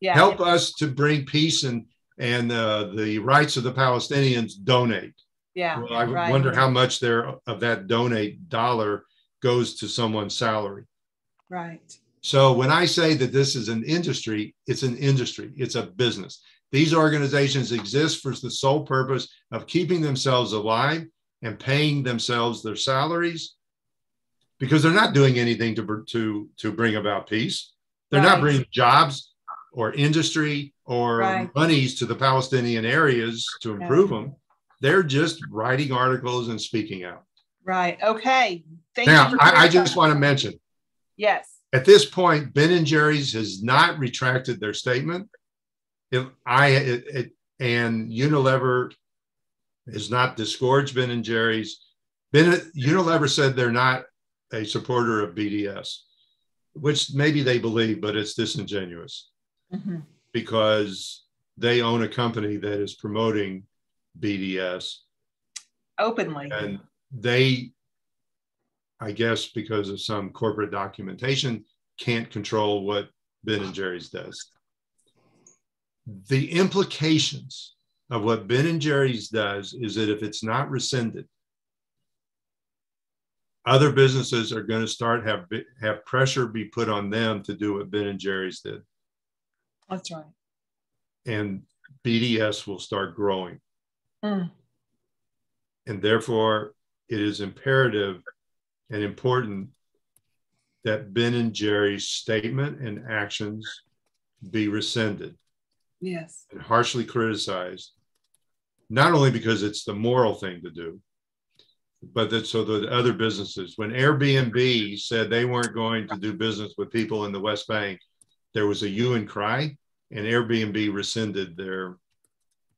yeah. help us to bring peace and and uh, the rights of the Palestinians donate. Yeah. Well, I right. wonder how much there of that donate dollar goes to someone's salary. Right. So when I say that this is an industry, it's an industry, it's a business. These organizations exist for the sole purpose of keeping themselves alive and paying themselves their salaries because they're not doing anything to, to, to bring about peace. They're right. not bringing jobs or industry or right. monies to the Palestinian areas to improve them. They're just writing articles and speaking out. Right. Okay. Thank now, I, I just want to mention. Yes. At this point, Ben and Jerry's has not retracted their statement. If I it, it, and Unilever has not disgorged Ben and Jerry's. Ben Unilever said they're not a supporter of BDS, which maybe they believe, but it's disingenuous mm-hmm. because they own a company that is promoting BDS openly. And they, I guess, because of some corporate documentation, can't control what Ben and Jerry's does. The implications of what Ben and Jerry's does is that if it's not rescinded, other businesses are going to start have have pressure be put on them to do what Ben and Jerry's did. That's right. And BDS will start growing. Mm. And therefore, it is imperative and important that Ben and Jerry's statement and actions be rescinded. Yes. And harshly criticized, not only because it's the moral thing to do, but that so that other businesses, when Airbnb said they weren't going to do business with people in the West Bank, there was a hue and cry, and Airbnb rescinded their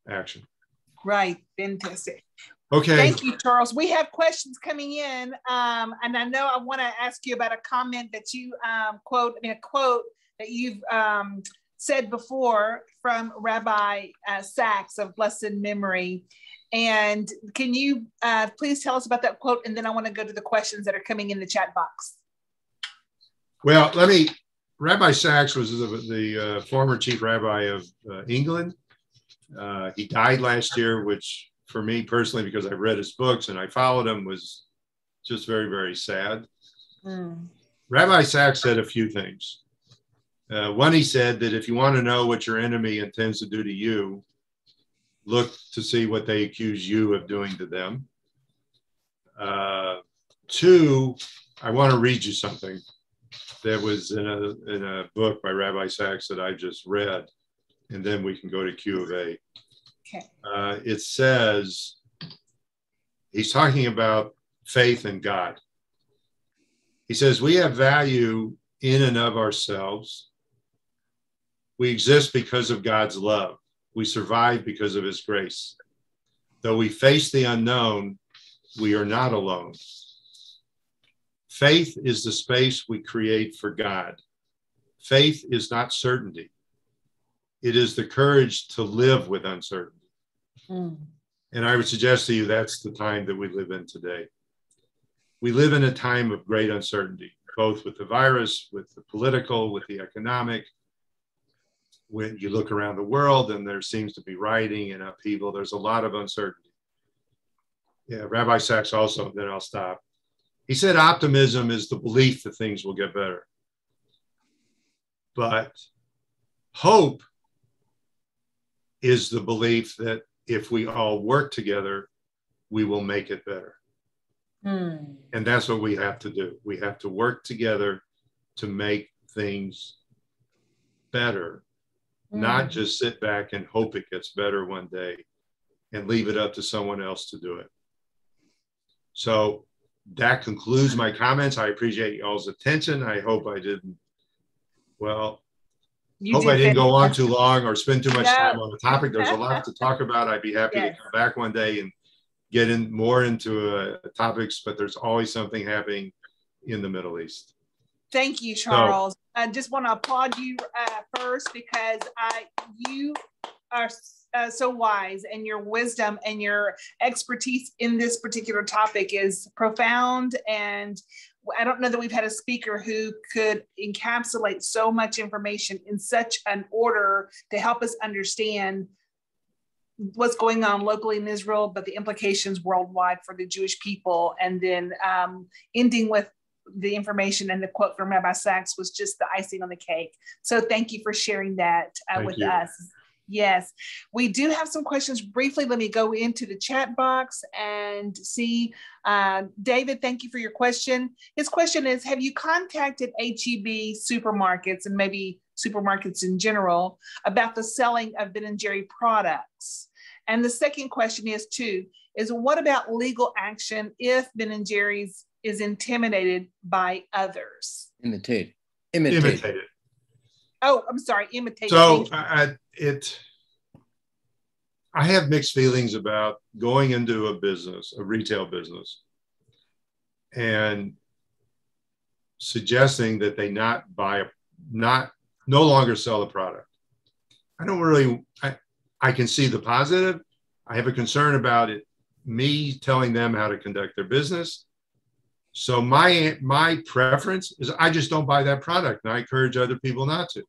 action. Right, fantastic. Okay. Thank you, Charles. We have questions coming in, um, and I know I want to ask you about a comment that you um, quote, I mean, a quote that you've um, said before from Rabbi uh, Sacks of blessed memory. And can you uh, please tell us about that quote? And then I want to go to the questions that are coming in the chat box. Well, let me. Rabbi Sacks was the, the uh, former chief rabbi of uh, England. Uh, he died last year, which for me personally, because I read his books and I followed him, was just very, very sad. Mm. Rabbi Sacks said a few things. Uh, one, he said that if you want to know what your enemy intends to do to you, look to see what they accuse you of doing to them. Uh, two, I want to read you something that was in a, in a book by Rabbi Sacks that I just read, and then we can go to Q of A. Okay. Uh, it says, he's talking about faith in God. He says, We have value in and of ourselves. We exist because of God's love. We survive because of his grace. Though we face the unknown, we are not alone. Faith is the space we create for God. Faith is not certainty, it is the courage to live with uncertainty. Mm. And I would suggest to you that's the time that we live in today. We live in a time of great uncertainty, both with the virus, with the political, with the economic. When you look around the world and there seems to be rioting and upheaval, there's a lot of uncertainty. Yeah, Rabbi Sacks also, then I'll stop. He said optimism is the belief that things will get better. But hope is the belief that if we all work together, we will make it better. Mm. And that's what we have to do. We have to work together to make things better, mm. not just sit back and hope it gets better one day and leave it up to someone else to do it. So that concludes my comments. I appreciate y'all's attention. I hope I didn't, well, you hope did I didn't go on too long or spend too much no. time on the topic. There's a lot to talk about. I'd be happy yes. to come back one day and get in more into uh, topics, but there's always something happening in the Middle East. Thank you, Charles. So, I just want to applaud you uh, first because I you are uh, so wise and your wisdom and your expertise in this particular topic is profound and I don't know that we've had a speaker who could encapsulate so much information in such an order to help us understand what's going on locally in Israel, but the implications worldwide for the Jewish people. And then um, ending with the information and the quote from Rabbi Sacks was just the icing on the cake. So thank you for sharing that uh, with you. us. Yes, we do have some questions. Briefly, let me go into the chat box and see. Uh, David, thank you for your question. His question is Have you contacted HEB supermarkets and maybe supermarkets in general about the selling of Ben and Jerry products? And the second question is too, is what about legal action if Ben and Jerry's is intimidated by others? Imitate. Imitate. Imitated. Oh, I'm sorry, imitation. So I, it, I have mixed feelings about going into a business, a retail business, and suggesting that they not buy not no longer sell the product. I don't really. I, I can see the positive. I have a concern about it, me telling them how to conduct their business. So my my preference is I just don't buy that product, and I encourage other people not to.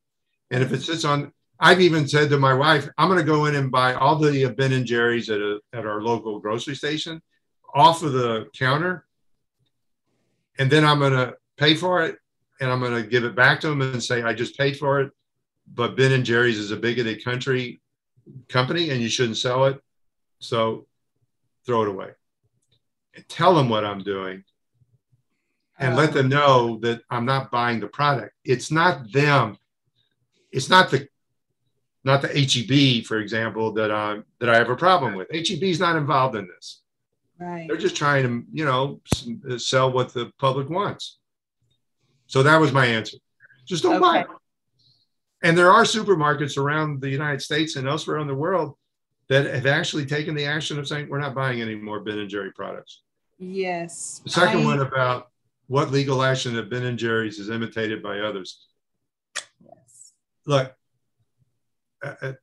And if it sits on, I've even said to my wife, I'm going to go in and buy all the Ben and Jerry's at a, at our local grocery station, off of the counter, and then I'm going to pay for it, and I'm going to give it back to them and say I just paid for it, but Ben and Jerry's is a bigoted country company and you shouldn't sell it. So throw it away. And tell them what I'm doing and let them know that I'm not buying the product. It's not them. It's not the not the HEB, for example, that I'm that I have a problem with. HEB is not involved in this. Right. They're just trying to, you know, uh, sell what the public wants. So that was my answer. Just don't okay. buy it. And there are supermarkets around the United States and elsewhere in the world that have actually taken the action of saying we're not buying any more Ben and Jerry products. Yes. The second I, one about what legal action of Ben and Jerry's is imitated by others. Yes. Look, uh, uh,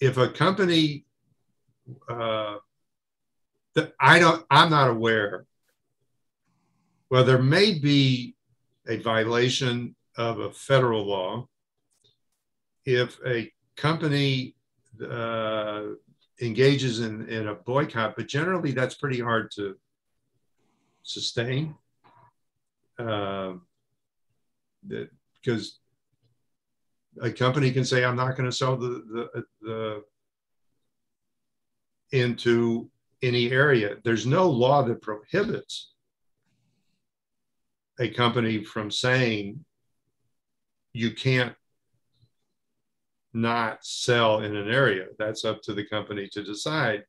if a company uh, I don't. I'm not aware. Well, there may be a violation of a federal law if a company uh, engages in, in a boycott, but generally that's pretty hard to sustain. Um, that because a company can say, I'm not going to sell the, the, the into any area. There's no law that prohibits a company from saying you can't not sell in an area. That's up to the company to decide.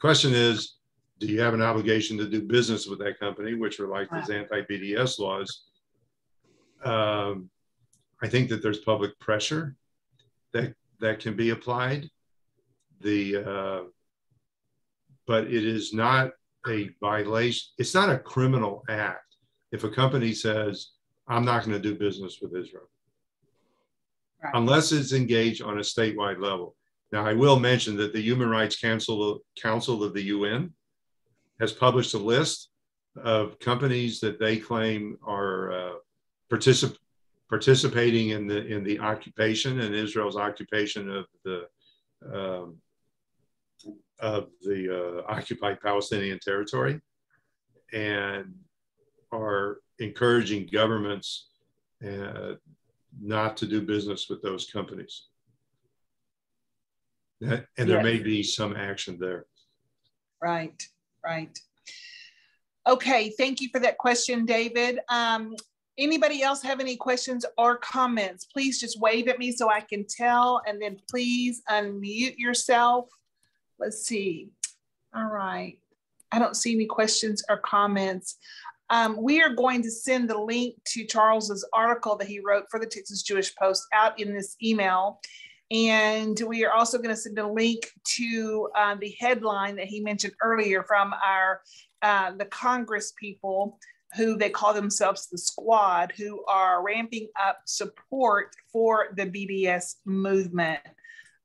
Question is, do you have an obligation to do business with that company, which are like these anti-BDS laws? Um, I think that there's public pressure that that can be applied. The uh, but it is not a violation. It's not a criminal act if a company says, "I'm not going to do business with Israel," right. unless it's engaged on a statewide level. Now, I will mention that the Human Rights Council Council of the UN has published a list of companies that they claim are uh, particip- participating in the in the occupation and Israel's occupation of the um, of the uh, occupied Palestinian territory, and are encouraging governments uh, not to do business with those companies. That, and there yes. may be some action there. Right, right. Okay, thank you for that question, David. Um, Anybody else have any questions or comments? Please just wave at me so I can tell, and then please unmute yourself. Let's see. All right. I don't see any questions or comments. Um, we are going to send the link to Charles's article that he wrote for the Texas Jewish Post out in this email. And we are also going to send a link to uh, the headline that he mentioned earlier from our uh, the Congress people who they call themselves the squad, who are ramping up support for the BDS movement.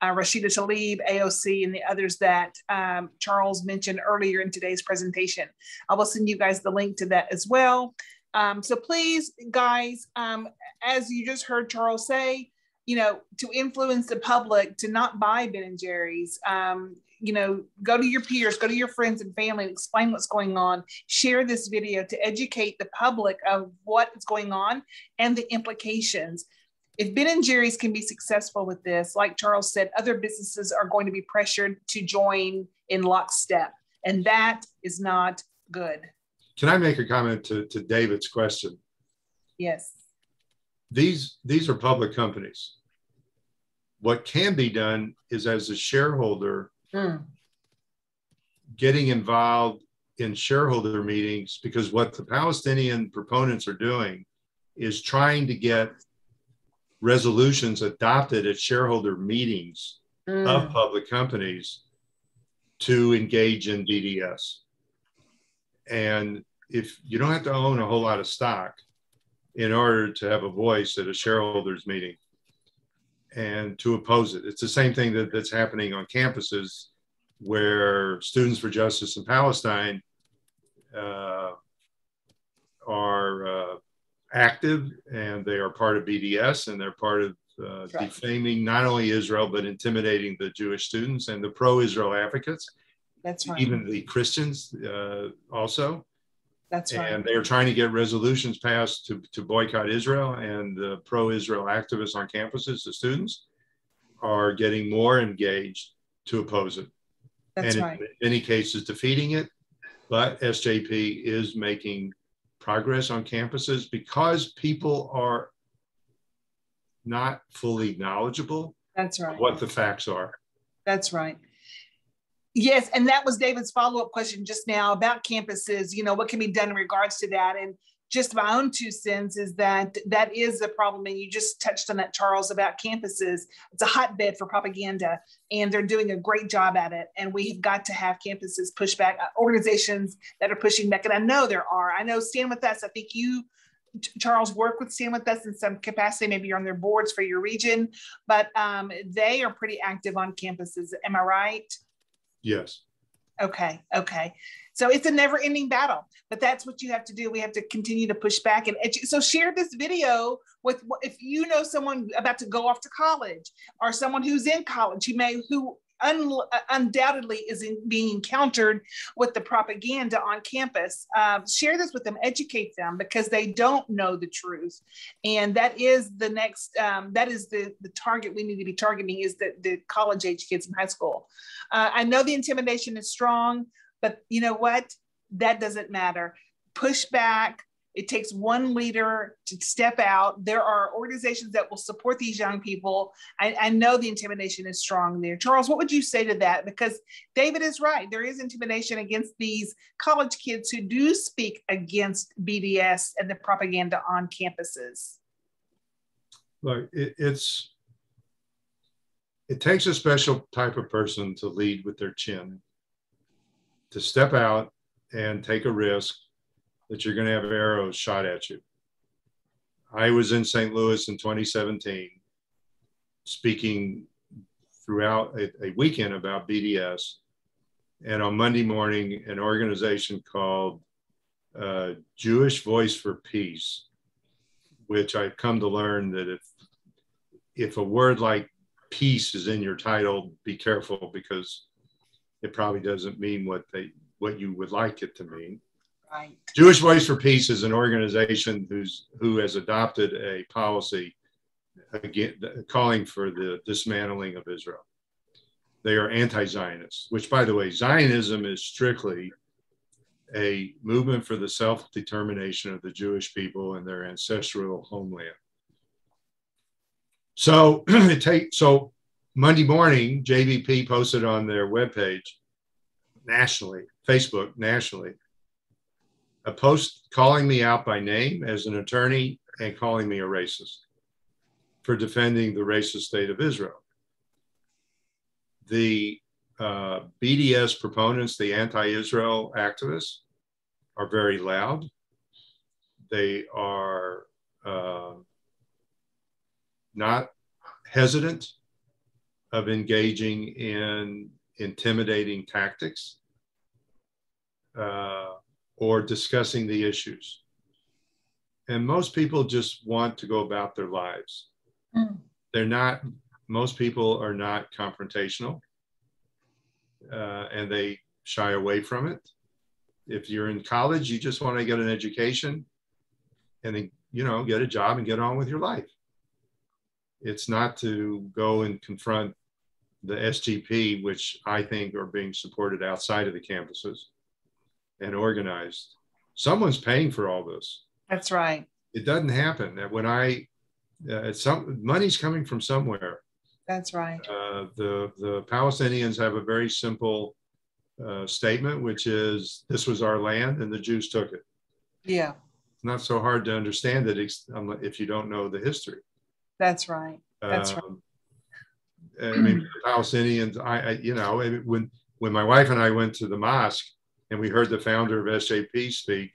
Uh, Rashida Tlaib, AOC, and the others that um, Charles mentioned earlier in today's presentation. I will send you guys the link to that as well. Um, so please, guys, um, as you just heard Charles say, you know, to influence the public to not buy Ben and Jerry's. Um, you know, go to your peers, go to your friends and family and explain what's going on. Share this video to educate the public of what is going on and the implications. If Ben and Jerry's can be successful with this, like Charles said, other businesses are going to be pressured to join in lockstep. And that is not good. Can I make a comment to, to David's question? Yes. These these are public companies. What can be done is as a shareholder, Mm. Getting involved in shareholder meetings because what the Palestinian proponents are doing is trying to get resolutions adopted at shareholder meetings mm. of public companies to engage in BDS. And if you don't have to own a whole lot of stock in order to have a voice at a shareholders meeting, and to oppose it. It's the same thing that, that's happening on campuses where Students for Justice in Palestine uh, are uh, active and they are part of BDS and they're part of uh, right. defaming not only Israel but intimidating the Jewish students and the pro-Israel advocates. That's right. Even the Christians uh, also. That's right. And they are trying to get resolutions passed to, to boycott Israel, and the pro Israel activists on campuses, the students, are getting more engaged to oppose it. That's and right. in many cases, defeating it. But SJP is making progress on campuses because people are not fully knowledgeable. That's right. What the facts are. That's right. Yes, and that was David's follow-up question just now about campuses. You know, what can be done in regards to that? And just my own two cents is that that is a problem. And you just touched on that, Charles, about campuses. It's a hotbed for propaganda, and they're doing a great job at it. And we've got to have campuses push back, uh, organizations that are pushing back. And I know there are. I know Stand With Us, I think you Charles work with Stand With Us in some capacity, maybe you're on their boards for your region, but um, they are pretty active on campuses. Am I right? Yes. Okay. Okay. So it's a never ending battle, but that's what you have to do. We have to continue to push back and edu- so share this video with if you know someone about to go off to college or someone who's in college who may who un, undoubtedly is in, being encountered with the propaganda on campus. Um, share this with them, educate them because they don't know the truth, and that is the next. Um, that is the the target we need to be targeting is the the college age kids in high school. Uh, I know the intimidation is strong, but you know what? That doesn't matter. Push back it takes one leader to step out. There are organizations that will support these young people. I, I, know the intimidation is strong there. Charles, what would you say to that? Because David is right. There is intimidation against these college kids who do speak against BDS and the propaganda on campuses. Look, it, it's it takes a special type of person to lead with their chin, to step out and take a risk that you're going to have arrows shot at you. I was in St. Louis in 2017 speaking throughout a, a, weekend about BDS. And on Monday morning, an organization called uh, Jewish Voice for Peace, which I've come to learn that if if a word like peace is in your title, be careful because it probably doesn't mean what they what you would like it to mean. Right. Jewish Voice for Peace is an organization who's who has adopted a policy again calling for the dismantling of Israel. They are anti-Zionists, which, by the way, Zionism is strictly a movement for the self-determination of the Jewish people and their ancestral homeland. So it take so Monday morning, JVP posted on their webpage nationally, Facebook nationally, a post calling me out by name as an attorney and calling me a racist for defending the racist state of Israel. The uh, BDS proponents, the anti Israel activists, are very loud. They are uh, not hesitant of engaging in intimidating tactics. Uh, or discussing the issues. And most people just want to go about their lives. Mm. They're not, most people are not confrontational uh, and they shy away from it. If you're in college, you just want to get an education and then, you know, get a job and get on with your life. It's not to go and confront the SJP, which I think are being supported outside of the campuses and organized. Someone's paying for all this. That's right. It doesn't happen that when I, uh, some money's coming from somewhere. That's right. Uh, the the Palestinians have a very simple uh, statement, which is, "This was our land, and the Jews took it." Yeah. It's not so hard to understand it if you don't know the history. That's right. That's um, right. I mean, the Palestinians. I, I, you know, when when my wife and I went to the mosque, and we heard the founder of SAP speak,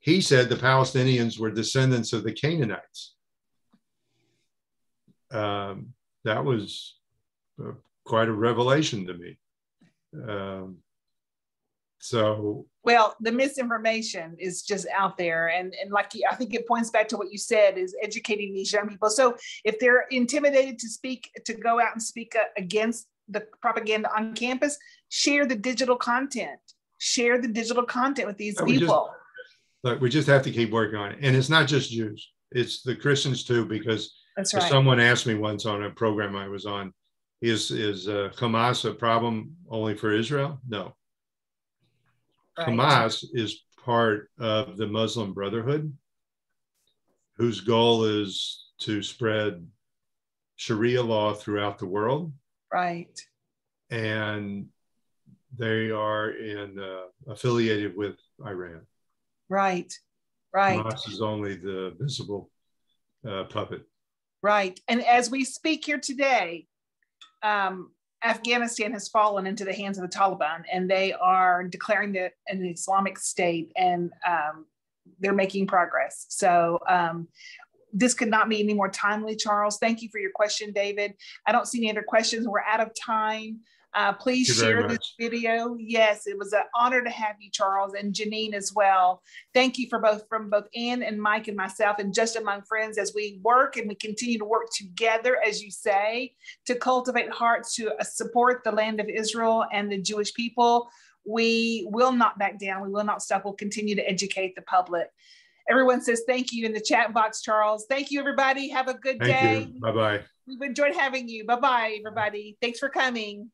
he said the Palestinians were descendants of the Canaanites. Um, that was uh, quite a revelation to me. Um, so well the misinformation is just out there and and like i think it points back to what you said is educating these young people so if they're intimidated to speak to go out and speak against the propaganda on campus share the digital content share the digital content with these people. Just, look, we just have to keep working on it. And it's not just Jews, it's the Christians too, because That's right. someone asked me once on a program I was on, is, is uh, Hamas a problem only for Israel? No. Right. Hamas is part of the Muslim Brotherhood, whose goal is to spread Sharia law throughout the world. Right. And they are in uh, affiliated with Iran. Right, right. Hamas is only the visible uh, puppet. Right, and as we speak here today, um, Afghanistan has fallen into the hands of the Taliban, and they are declaring that an Islamic State, and um, they're making progress. So um, this could not be any more timely, Charles. Thank you for your question, David. I don't see any other questions. We're out of time. Uh, please share this video. Yes, it was an honor to have you, Charles, and Janine as well. Thank you for both from both Ann and Mike and myself, and just among friends as we work and we continue to work together, as you say, to cultivate hearts to uh, support the land of Israel and the Jewish people. We will not back down. We will not stop. We'll continue to educate the public. Everyone says thank you in the chat box, Charles. Thank you, everybody. Have a good thank day. Bye bye. We've enjoyed having you. Bye bye, everybody. Thanks for coming.